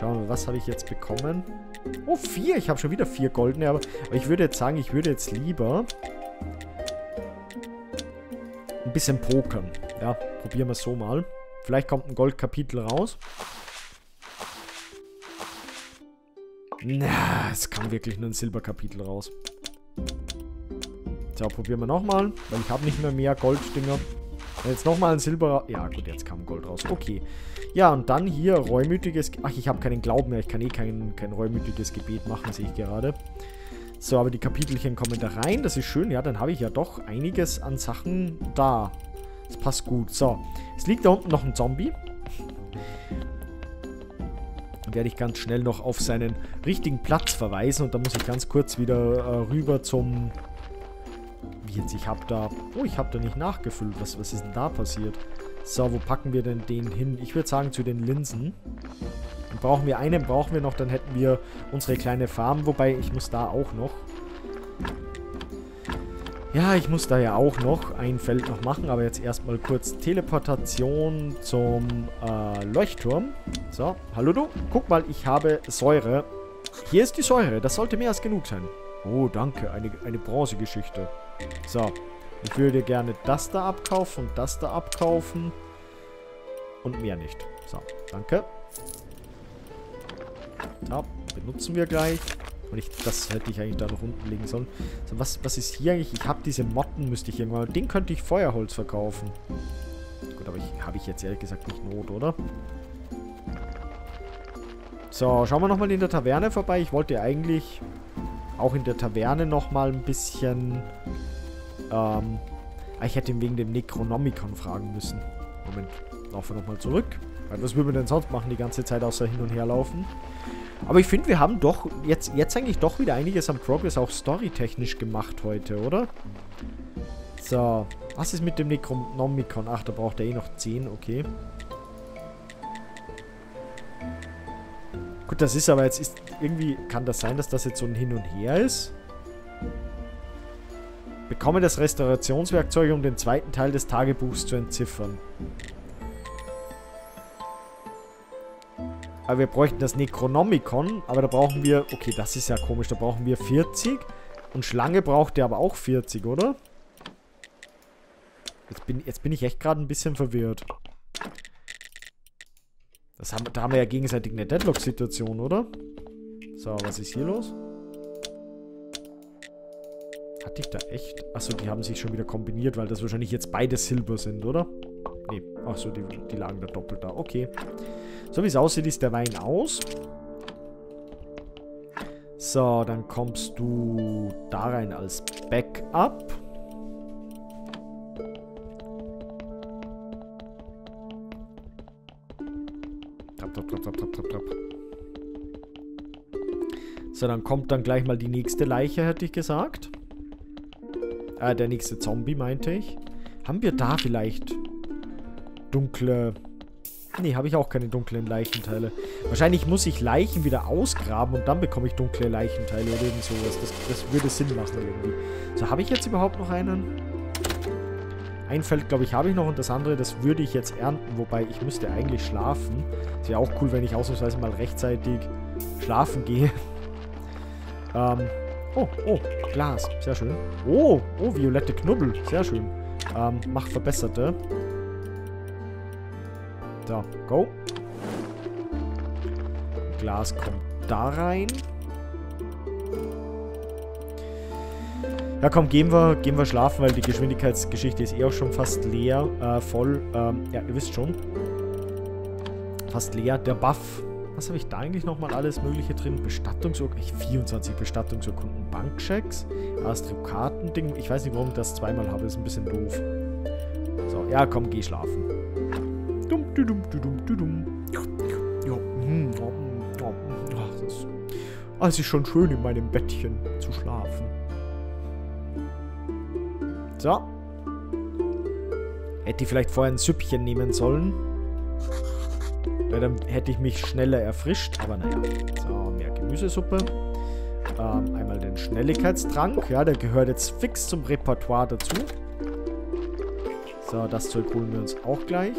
A: Schauen wir mal, was habe ich jetzt bekommen? Oh, vier. Ich habe schon wieder vier goldene. Aber, aber ich würde jetzt sagen, ich würde jetzt lieber ein bisschen pokern. Ja, probieren wir es so mal. Vielleicht kommt ein Goldkapitel raus. Na, es kam wirklich nur ein Silberkapitel raus. So, probieren wir nochmal, weil ich habe nicht mehr mehr Golddinger. Jetzt nochmal ein Silber... Ja, gut, jetzt kam Gold raus. Okay. Ja, und dann hier reumütiges... Ach, ich habe keinen Glauben mehr. Ich kann eh kein, kein reumütiges Gebet machen, sehe ich gerade. So, aber die Kapitelchen kommen da rein. Das ist schön. Ja, dann habe ich ja doch einiges an Sachen da. Das passt gut. So, es liegt da unten noch ein Zombie. Dann werde ich ganz schnell noch auf seinen richtigen Platz verweisen. Und dann muss ich ganz kurz wieder äh, rüber zum wie jetzt? Ich habe da... Oh, ich habe da nicht nachgefüllt. Was, was ist denn da passiert? So, wo packen wir denn den hin? Ich würde sagen zu den Linsen. Dann brauchen wir einen, brauchen wir noch, dann hätten wir unsere kleine Farm. Wobei, ich muss da auch noch... Ja, ich muss da ja auch noch ein Feld noch machen, aber jetzt erstmal kurz Teleportation zum äh, Leuchtturm. So, hallo du. Guck mal, ich habe Säure. Hier ist die Säure, das sollte mehr als genug sein. Oh, danke, eine, eine Bronzegeschichte. So. Ich würde gerne das da abkaufen und das da abkaufen. Und mehr nicht. So, danke. So, benutzen wir gleich. Und ich, das hätte ich eigentlich da noch unten legen sollen. So, was, was ist hier eigentlich? Ich habe diese Motten, müsste ich irgendwann... Den könnte ich Feuerholz verkaufen. Gut, aber habe ich jetzt ehrlich gesagt nicht Not, oder? So, schauen wir nochmal in der Taverne vorbei. Ich wollte eigentlich auch in der Taverne nochmal ein bisschen ähm, ah, ich hätte ihn wegen dem Necronomicon fragen müssen. Moment, laufen wir nochmal zurück. Was würden wir denn sonst machen, die ganze Zeit außer hin und her laufen? Aber ich finde, wir haben doch jetzt, jetzt eigentlich doch wieder einiges am Progress auch storytechnisch gemacht heute, oder? So, was ist mit dem Necronomicon? Ach, da braucht er eh noch 10, okay. Gut, das ist aber jetzt, ist irgendwie, kann das sein, dass das jetzt so ein Hin und Her ist? Bekomme das Restaurationswerkzeug, um den zweiten Teil des Tagebuchs zu entziffern. Aber wir bräuchten das Necronomicon, aber da brauchen wir... Okay, das ist ja komisch, da brauchen wir 40. Und Schlange braucht der aber auch 40, oder? Jetzt bin, jetzt bin ich echt gerade ein bisschen verwirrt. Das haben, da haben wir ja gegenseitig eine Deadlock-Situation, oder? So, was ist hier los? Hatte ich da echt? Achso, die haben sich schon wieder kombiniert, weil das wahrscheinlich jetzt beide Silber sind, oder? Nee, achso, die, die lagen da doppelt da. Okay. So wie es aussieht, ist der Wein aus. So, dann kommst du da rein als Backup. Trap, trap, trap, trap, trap, trap. So, dann kommt dann gleich mal die nächste Leiche, hätte ich gesagt. Äh, der nächste Zombie, meinte ich. Haben wir da vielleicht dunkle... Nee, habe ich auch keine dunklen Leichenteile. Wahrscheinlich muss ich Leichen wieder ausgraben und dann bekomme ich dunkle Leichenteile oder irgend sowas. Das, das würde Sinn machen irgendwie. So, habe ich jetzt überhaupt noch einen? Ein Feld, glaube ich, habe ich noch und das andere, das würde ich jetzt ernten, wobei ich müsste eigentlich schlafen. Ist ja auch cool, wenn ich ausnahmsweise mal rechtzeitig schlafen gehe. ähm, Oh, oh, Glas. Sehr schön. Oh, oh, violette Knubbel. Sehr schön. Ähm, mach verbesserte. So, go. Glas kommt da rein. Ja, komm, gehen wir, gehen wir schlafen, weil die Geschwindigkeitsgeschichte ist eh auch schon fast leer, äh, voll. Ähm, ja, ihr wisst schon. Fast leer. Der Buff was habe ich da eigentlich nochmal alles mögliche drin? Bestattungsurkunden, 24 Bestattungsurkunden, Bankchecks, Astrokarten-Ding. Ich weiß nicht, warum ich das zweimal habe, ist ein bisschen doof. So, ja, komm, geh schlafen. Dum, du, dum, du, dum, du, dum. Ja, hm, ja, ja, ach, das, ah, es ist schon schön, in meinem Bettchen zu schlafen. So. Hätte ich vielleicht vorher ein Süppchen nehmen sollen. Weil dann hätte ich mich schneller erfrischt. Aber naja. So, mehr Gemüsesuppe. Ähm, einmal den Schnelligkeitstrank. Ja, der gehört jetzt fix zum Repertoire dazu. So, das Zeug holen wir uns auch gleich.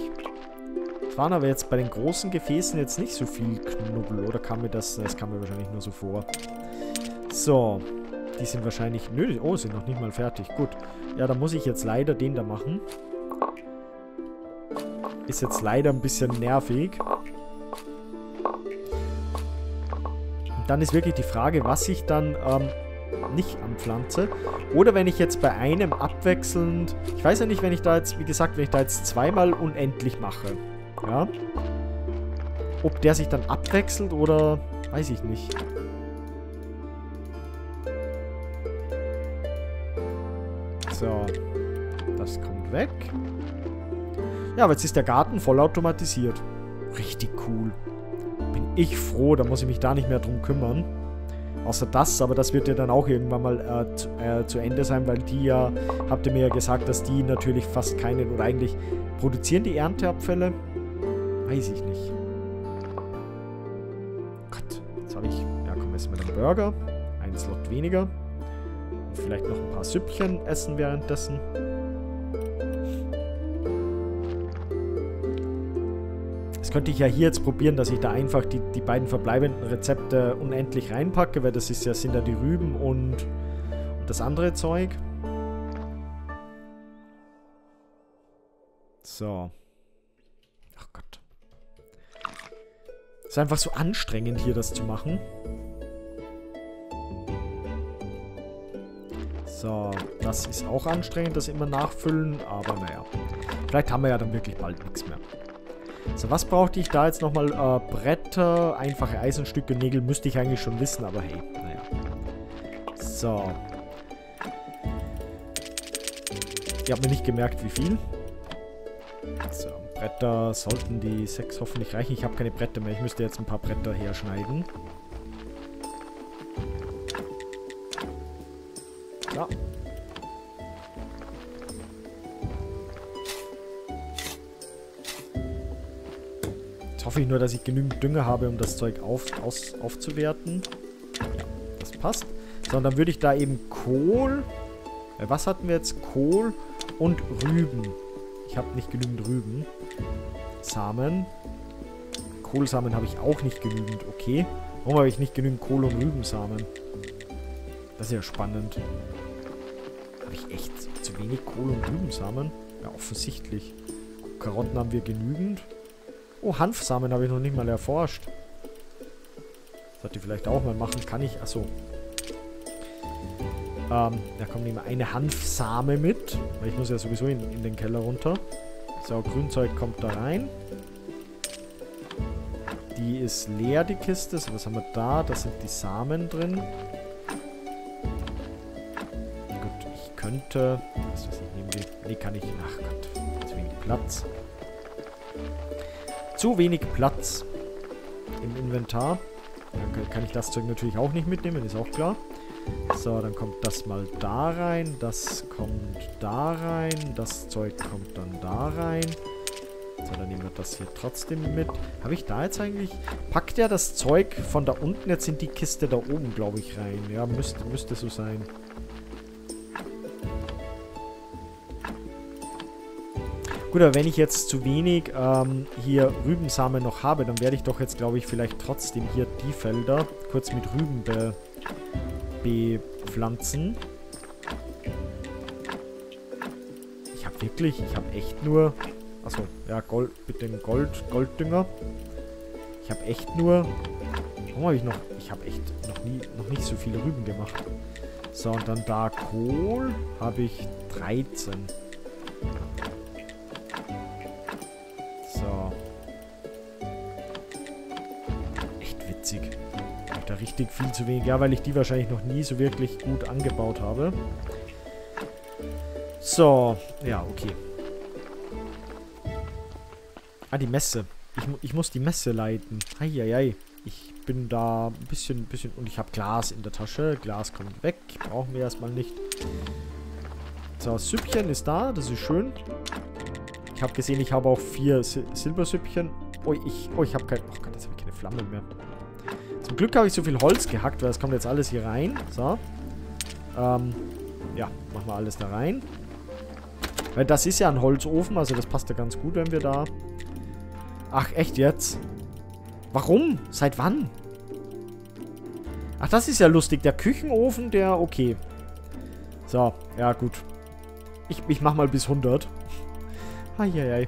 A: Es waren aber jetzt bei den großen Gefäßen jetzt nicht so viel Knubbel. Oder kam mir das... Das kam mir wahrscheinlich nur so vor. So. Die sind wahrscheinlich... Nö, oh, sind noch nicht mal fertig. Gut. Ja, da muss ich jetzt leider den da machen. Ist jetzt leider ein bisschen nervig. Und dann ist wirklich die Frage, was ich dann ähm, nicht anpflanze. Oder wenn ich jetzt bei einem abwechselnd... Ich weiß ja nicht, wenn ich da jetzt, wie gesagt, wenn ich da jetzt zweimal unendlich mache. Ja. Ob der sich dann abwechselt oder... Weiß ich nicht. So. Das kommt weg. Ja, aber jetzt ist der Garten vollautomatisiert. Richtig cool. Bin ich froh, da muss ich mich da nicht mehr drum kümmern. Außer das, aber das wird ja dann auch irgendwann mal äh, zu, äh, zu, Ende sein, weil die ja, habt ihr mir ja gesagt, dass die natürlich fast keinen, oder eigentlich produzieren die Ernteabfälle? Weiß ich nicht. Gott, jetzt habe ich, ja komm, essen wir einen Burger. Ein Slot weniger. Vielleicht noch ein paar Süppchen essen währenddessen. Das könnte ich ja hier jetzt probieren, dass ich da einfach die, die beiden verbleibenden Rezepte unendlich reinpacke, weil das ist ja, sind ja die Rüben und, und das andere Zeug. So. Ach Gott. Ist einfach so anstrengend hier das zu machen. So, das ist auch anstrengend, das immer nachfüllen, aber naja. Vielleicht haben wir ja dann wirklich bald nichts mehr. So, was brauchte ich da jetzt nochmal? Äh, Bretter, einfache Eisenstücke, Nägel müsste ich eigentlich schon wissen, aber hey, naja. So. Ich habe mir nicht gemerkt, wie viel. So, Bretter sollten die sechs hoffentlich reichen. Ich habe keine Bretter mehr. Ich müsste jetzt ein paar Bretter herschneiden. Ja, hoffe ich nur, dass ich genügend Dünger habe, um das Zeug auf, aus, aufzuwerten. Das passt. So, und dann würde ich da eben Kohl... Äh, was hatten wir jetzt? Kohl und Rüben. Ich habe nicht genügend Rüben. Samen. Kohlsamen habe ich auch nicht genügend. Okay. Warum habe ich nicht genügend Kohl- und Rübensamen? Das ist ja spannend. Habe ich echt zu wenig Kohl- und Rübensamen? Ja, offensichtlich. Karotten haben wir genügend. Oh, Hanfsamen habe ich noch nicht mal erforscht. Sollte ich vielleicht auch mal machen. Kann ich... Achso. Ähm, da kommt immer eine Hanfsame mit. Weil ich muss ja sowieso in, in den Keller runter. So, Grünzeug kommt da rein. Die ist leer, die Kiste. So, was haben wir da? Da sind die Samen drin. Gut, ich könnte... Was weiß ich, nehmen die... Nee, kann ich... Ach Gott, zu wenig Platz zu wenig Platz im Inventar. Dann kann ich das Zeug natürlich auch nicht mitnehmen, ist auch klar. So, dann kommt das mal da rein, das kommt da rein, das Zeug kommt dann da rein. So, dann nehmen wir das hier trotzdem mit. Habe ich da jetzt eigentlich... Packt ja das Zeug von da unten jetzt in die Kiste da oben, glaube ich, rein. Ja, müsste, müsste so sein. Gut, aber wenn ich jetzt zu wenig ähm, hier Rübensamen noch habe, dann werde ich doch jetzt, glaube ich, vielleicht trotzdem hier die Felder kurz mit Rüben be bepflanzen. Ich habe wirklich, ich habe echt nur... Achso, ja, Gold, mit dem Gold, Golddünger. Ich habe echt nur... Warum habe ich noch... Ich habe echt noch nie, noch nicht so viele Rüben gemacht. So, und dann da Kohl habe ich 13. richtig viel zu wenig. Ja, weil ich die wahrscheinlich noch nie so wirklich gut angebaut habe. So, ja, okay. Ah, die Messe. Ich, ich muss die Messe leiten. Eieiei. Ich bin da ein bisschen, bisschen... Und ich habe Glas in der Tasche. Glas kommt weg. Brauchen wir erstmal nicht. So, Süppchen ist da. Das ist schön. Ich habe gesehen, ich habe auch vier Sil Silbersüppchen. Oh, ich, oh, ich habe kein... Oh Gott, jetzt habe ich keine Flamme mehr. Zum Glück habe ich so viel Holz gehackt, weil es kommt jetzt alles hier rein. So. Ähm, ja, machen wir alles da rein. Weil das ist ja ein Holzofen, also das passt ja ganz gut, wenn wir da... Ach, echt jetzt? Warum? Seit wann? Ach, das ist ja lustig. Der Küchenofen, der... Okay. So, ja gut. Ich, ich mach mal bis 100. Eieiei.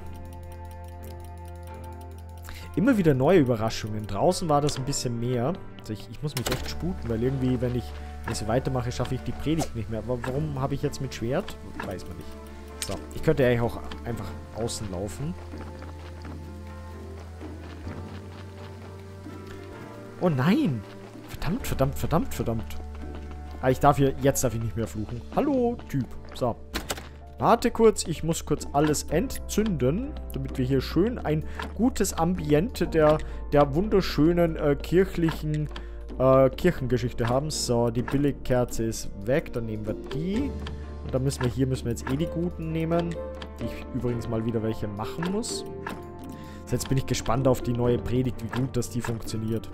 A: Immer wieder neue Überraschungen. Draußen war das ein bisschen mehr. Also ich, ich muss mich echt sputen, weil irgendwie, wenn ich, so weitermache, schaffe ich die Predigt nicht mehr. Aber warum habe ich jetzt mit Schwert? Weiß man nicht. So, ich könnte eigentlich auch einfach außen laufen. Oh nein! Verdammt, verdammt, verdammt, verdammt. Ah, ich darf hier, jetzt darf ich nicht mehr fluchen. Hallo, Typ. So. Warte kurz, ich muss kurz alles entzünden, damit wir hier schön ein gutes Ambiente der, der wunderschönen äh, kirchlichen äh, Kirchengeschichte haben. So, die Billigkerze ist weg, dann nehmen wir die. Und dann müssen wir hier, müssen wir jetzt eh die guten nehmen, die ich übrigens mal wieder welche machen muss. So, jetzt bin ich gespannt auf die neue Predigt, wie gut das die funktioniert.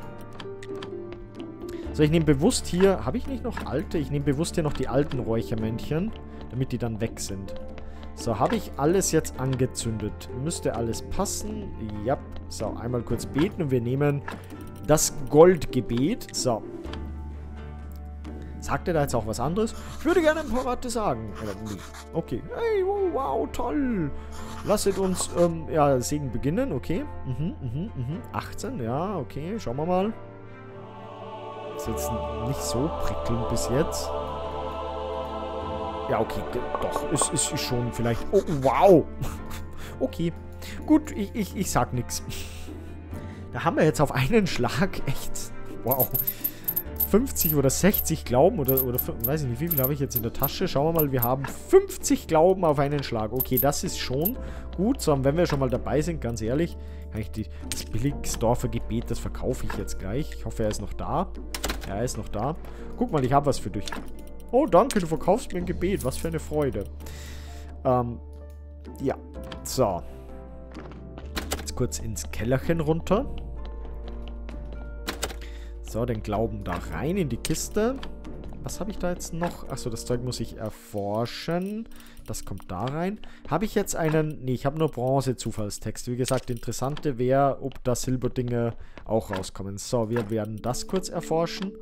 A: So, ich nehme bewusst hier, habe ich nicht noch alte? Ich nehme bewusst hier noch die alten Räuchermännchen damit die dann weg sind. So, habe ich alles jetzt angezündet? Müsste alles passen? Ja. So, einmal kurz beten und wir nehmen das Goldgebet. So. Sagt er da jetzt auch was anderes? Ich würde gerne ein paar Worte sagen. Okay. Hey, wow, wow, toll. Lasset uns, ähm, ja, Segen beginnen. Okay. Mhm, mhm, mhm. 18, ja, okay. Schauen wir mal. Ist jetzt nicht so prickelnd bis jetzt. Ja, okay, doch, es ist, schon vielleicht... Oh, wow! okay, gut, ich, ich, ich sag nichts. Da haben wir jetzt auf einen Schlag echt... Wow. 50 oder 60 Glauben oder, oder weiß ich nicht, wie viel habe ich jetzt in der Tasche? Schauen wir mal, wir haben 50 Glauben auf einen Schlag. Okay, das ist schon gut. So, wenn wir schon mal dabei sind, ganz ehrlich, kann ich die, das Billigsdorfer Gebet, das verkaufe ich jetzt gleich. Ich hoffe, er ist noch da. Er ist noch da. Guck mal, ich habe was für dich. Oh, danke, du verkaufst mir ein Gebet. Was für eine Freude. Ähm, ja. So. Jetzt kurz ins Kellerchen runter. So, den Glauben da rein in die Kiste. Was habe ich da jetzt noch? Achso, das Zeug muss ich erforschen. Das kommt da rein. Habe ich jetzt einen... Nee, ich habe nur Bronze-Zufallstext. Wie gesagt, interessante wäre, ob da Silberdinge auch rauskommen. So, wir werden das kurz erforschen.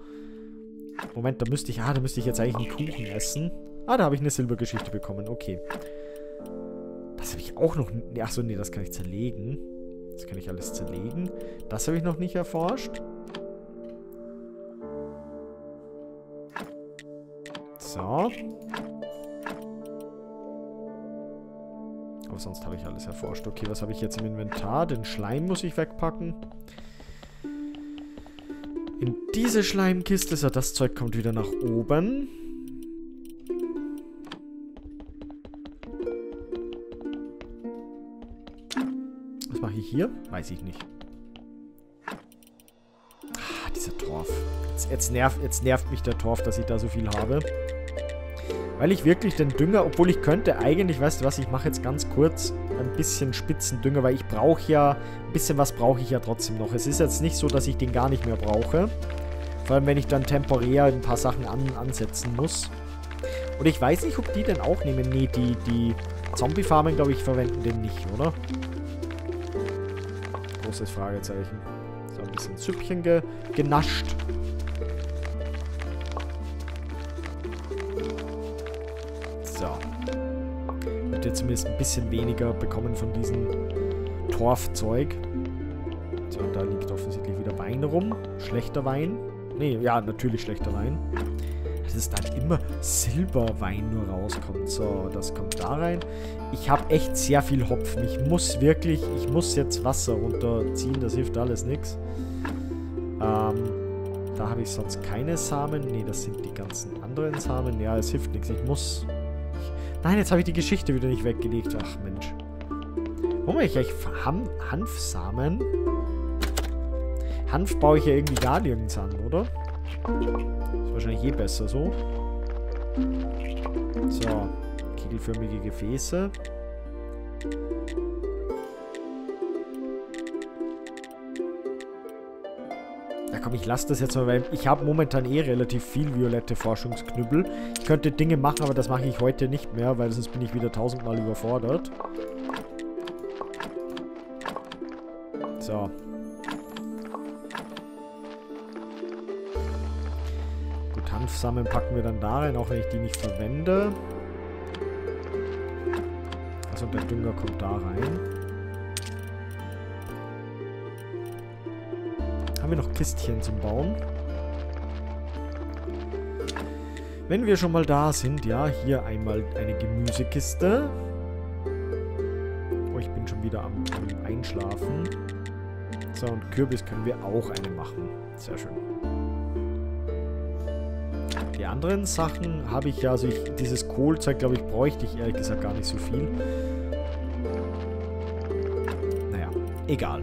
A: Moment, da müsste ich... Ah, da müsste ich jetzt eigentlich einen Kuchen essen. Ah, da habe ich eine Silbergeschichte bekommen. Okay. Das habe ich auch noch... Achso, nee, das kann ich zerlegen. Das kann ich alles zerlegen. Das habe ich noch nicht erforscht. So. Aber sonst habe ich alles erforscht. Okay, was habe ich jetzt im Inventar? Den Schleim muss ich wegpacken. In diese Schleimkiste. So, das Zeug kommt wieder nach oben. Was mache ich hier? Weiß ich nicht. Ah, dieser Torf. Jetzt, jetzt, nervt, jetzt nervt mich der Torf, dass ich da so viel habe. Weil ich wirklich den Dünger, obwohl ich könnte eigentlich, weißt du was, ich mache jetzt ganz kurz ein bisschen Spitzendünger, weil ich brauche ja, ein bisschen was brauche ich ja trotzdem noch. Es ist jetzt nicht so, dass ich den gar nicht mehr brauche. Vor allem, wenn ich dann temporär ein paar Sachen an, ansetzen muss. Und ich weiß nicht, ob die den auch nehmen. Nee, die, die Zombie-Farmen, glaube ich, verwenden den nicht, oder? Großes Fragezeichen. So, ein bisschen Süppchen ge genascht. Zumindest ein bisschen weniger bekommen von diesem Torfzeug. So, da liegt offensichtlich wieder Wein rum. Schlechter Wein. Nee, ja, natürlich schlechter Wein. Dass dann immer Silberwein nur rauskommt. So, das kommt da rein. Ich habe echt sehr viel Hopfen. Ich muss wirklich, ich muss jetzt Wasser runterziehen. Das hilft alles nichts. Ähm, da habe ich sonst keine Samen. Nee, das sind die ganzen anderen Samen. Ja, es hilft nichts. Ich muss Nein, jetzt habe ich die Geschichte wieder nicht weggelegt. Ach, Mensch. Habe ich Han Hanfsamen? Hanf baue ich ja irgendwie gar nirgends an, oder? Ist wahrscheinlich eh besser so. So. Kegelförmige Gefäße. Komm, ich lasse das jetzt mal, weil ich habe momentan eh relativ viel violette Forschungsknüppel. Ich könnte Dinge machen, aber das mache ich heute nicht mehr, weil sonst bin ich wieder tausendmal überfordert. So. Gut, Hanfsamen packen wir dann da rein, auch wenn ich die nicht verwende. Also der Dünger kommt da rein. Haben wir noch Kistchen zum Bauen? Wenn wir schon mal da sind, ja, hier einmal eine Gemüsekiste. Oh, ich bin schon wieder am, am Einschlafen. So, und Kürbis können wir auch eine machen. Sehr schön. Die anderen Sachen habe ich ja, also ich, dieses Kohlzeug, glaube ich, bräuchte ich ehrlich gesagt gar nicht so viel. Naja, egal.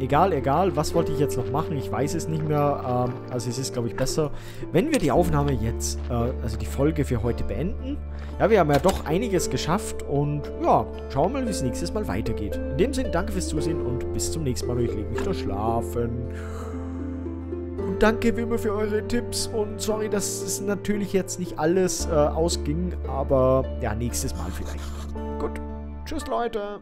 A: Egal, egal, was wollte ich jetzt noch machen? Ich weiß es nicht mehr. Ähm, also es ist, glaube ich, besser, wenn wir die Aufnahme jetzt, äh, also die Folge für heute beenden. Ja, wir haben ja doch einiges geschafft und ja, schauen wir mal, wie es nächstes Mal weitergeht. In dem Sinne, danke fürs Zusehen und bis zum nächsten Mal. Ich lege mich da schlafen. Und danke wie immer für eure Tipps und sorry, dass es natürlich jetzt nicht alles äh, ausging, aber ja, nächstes Mal vielleicht. Gut, tschüss Leute.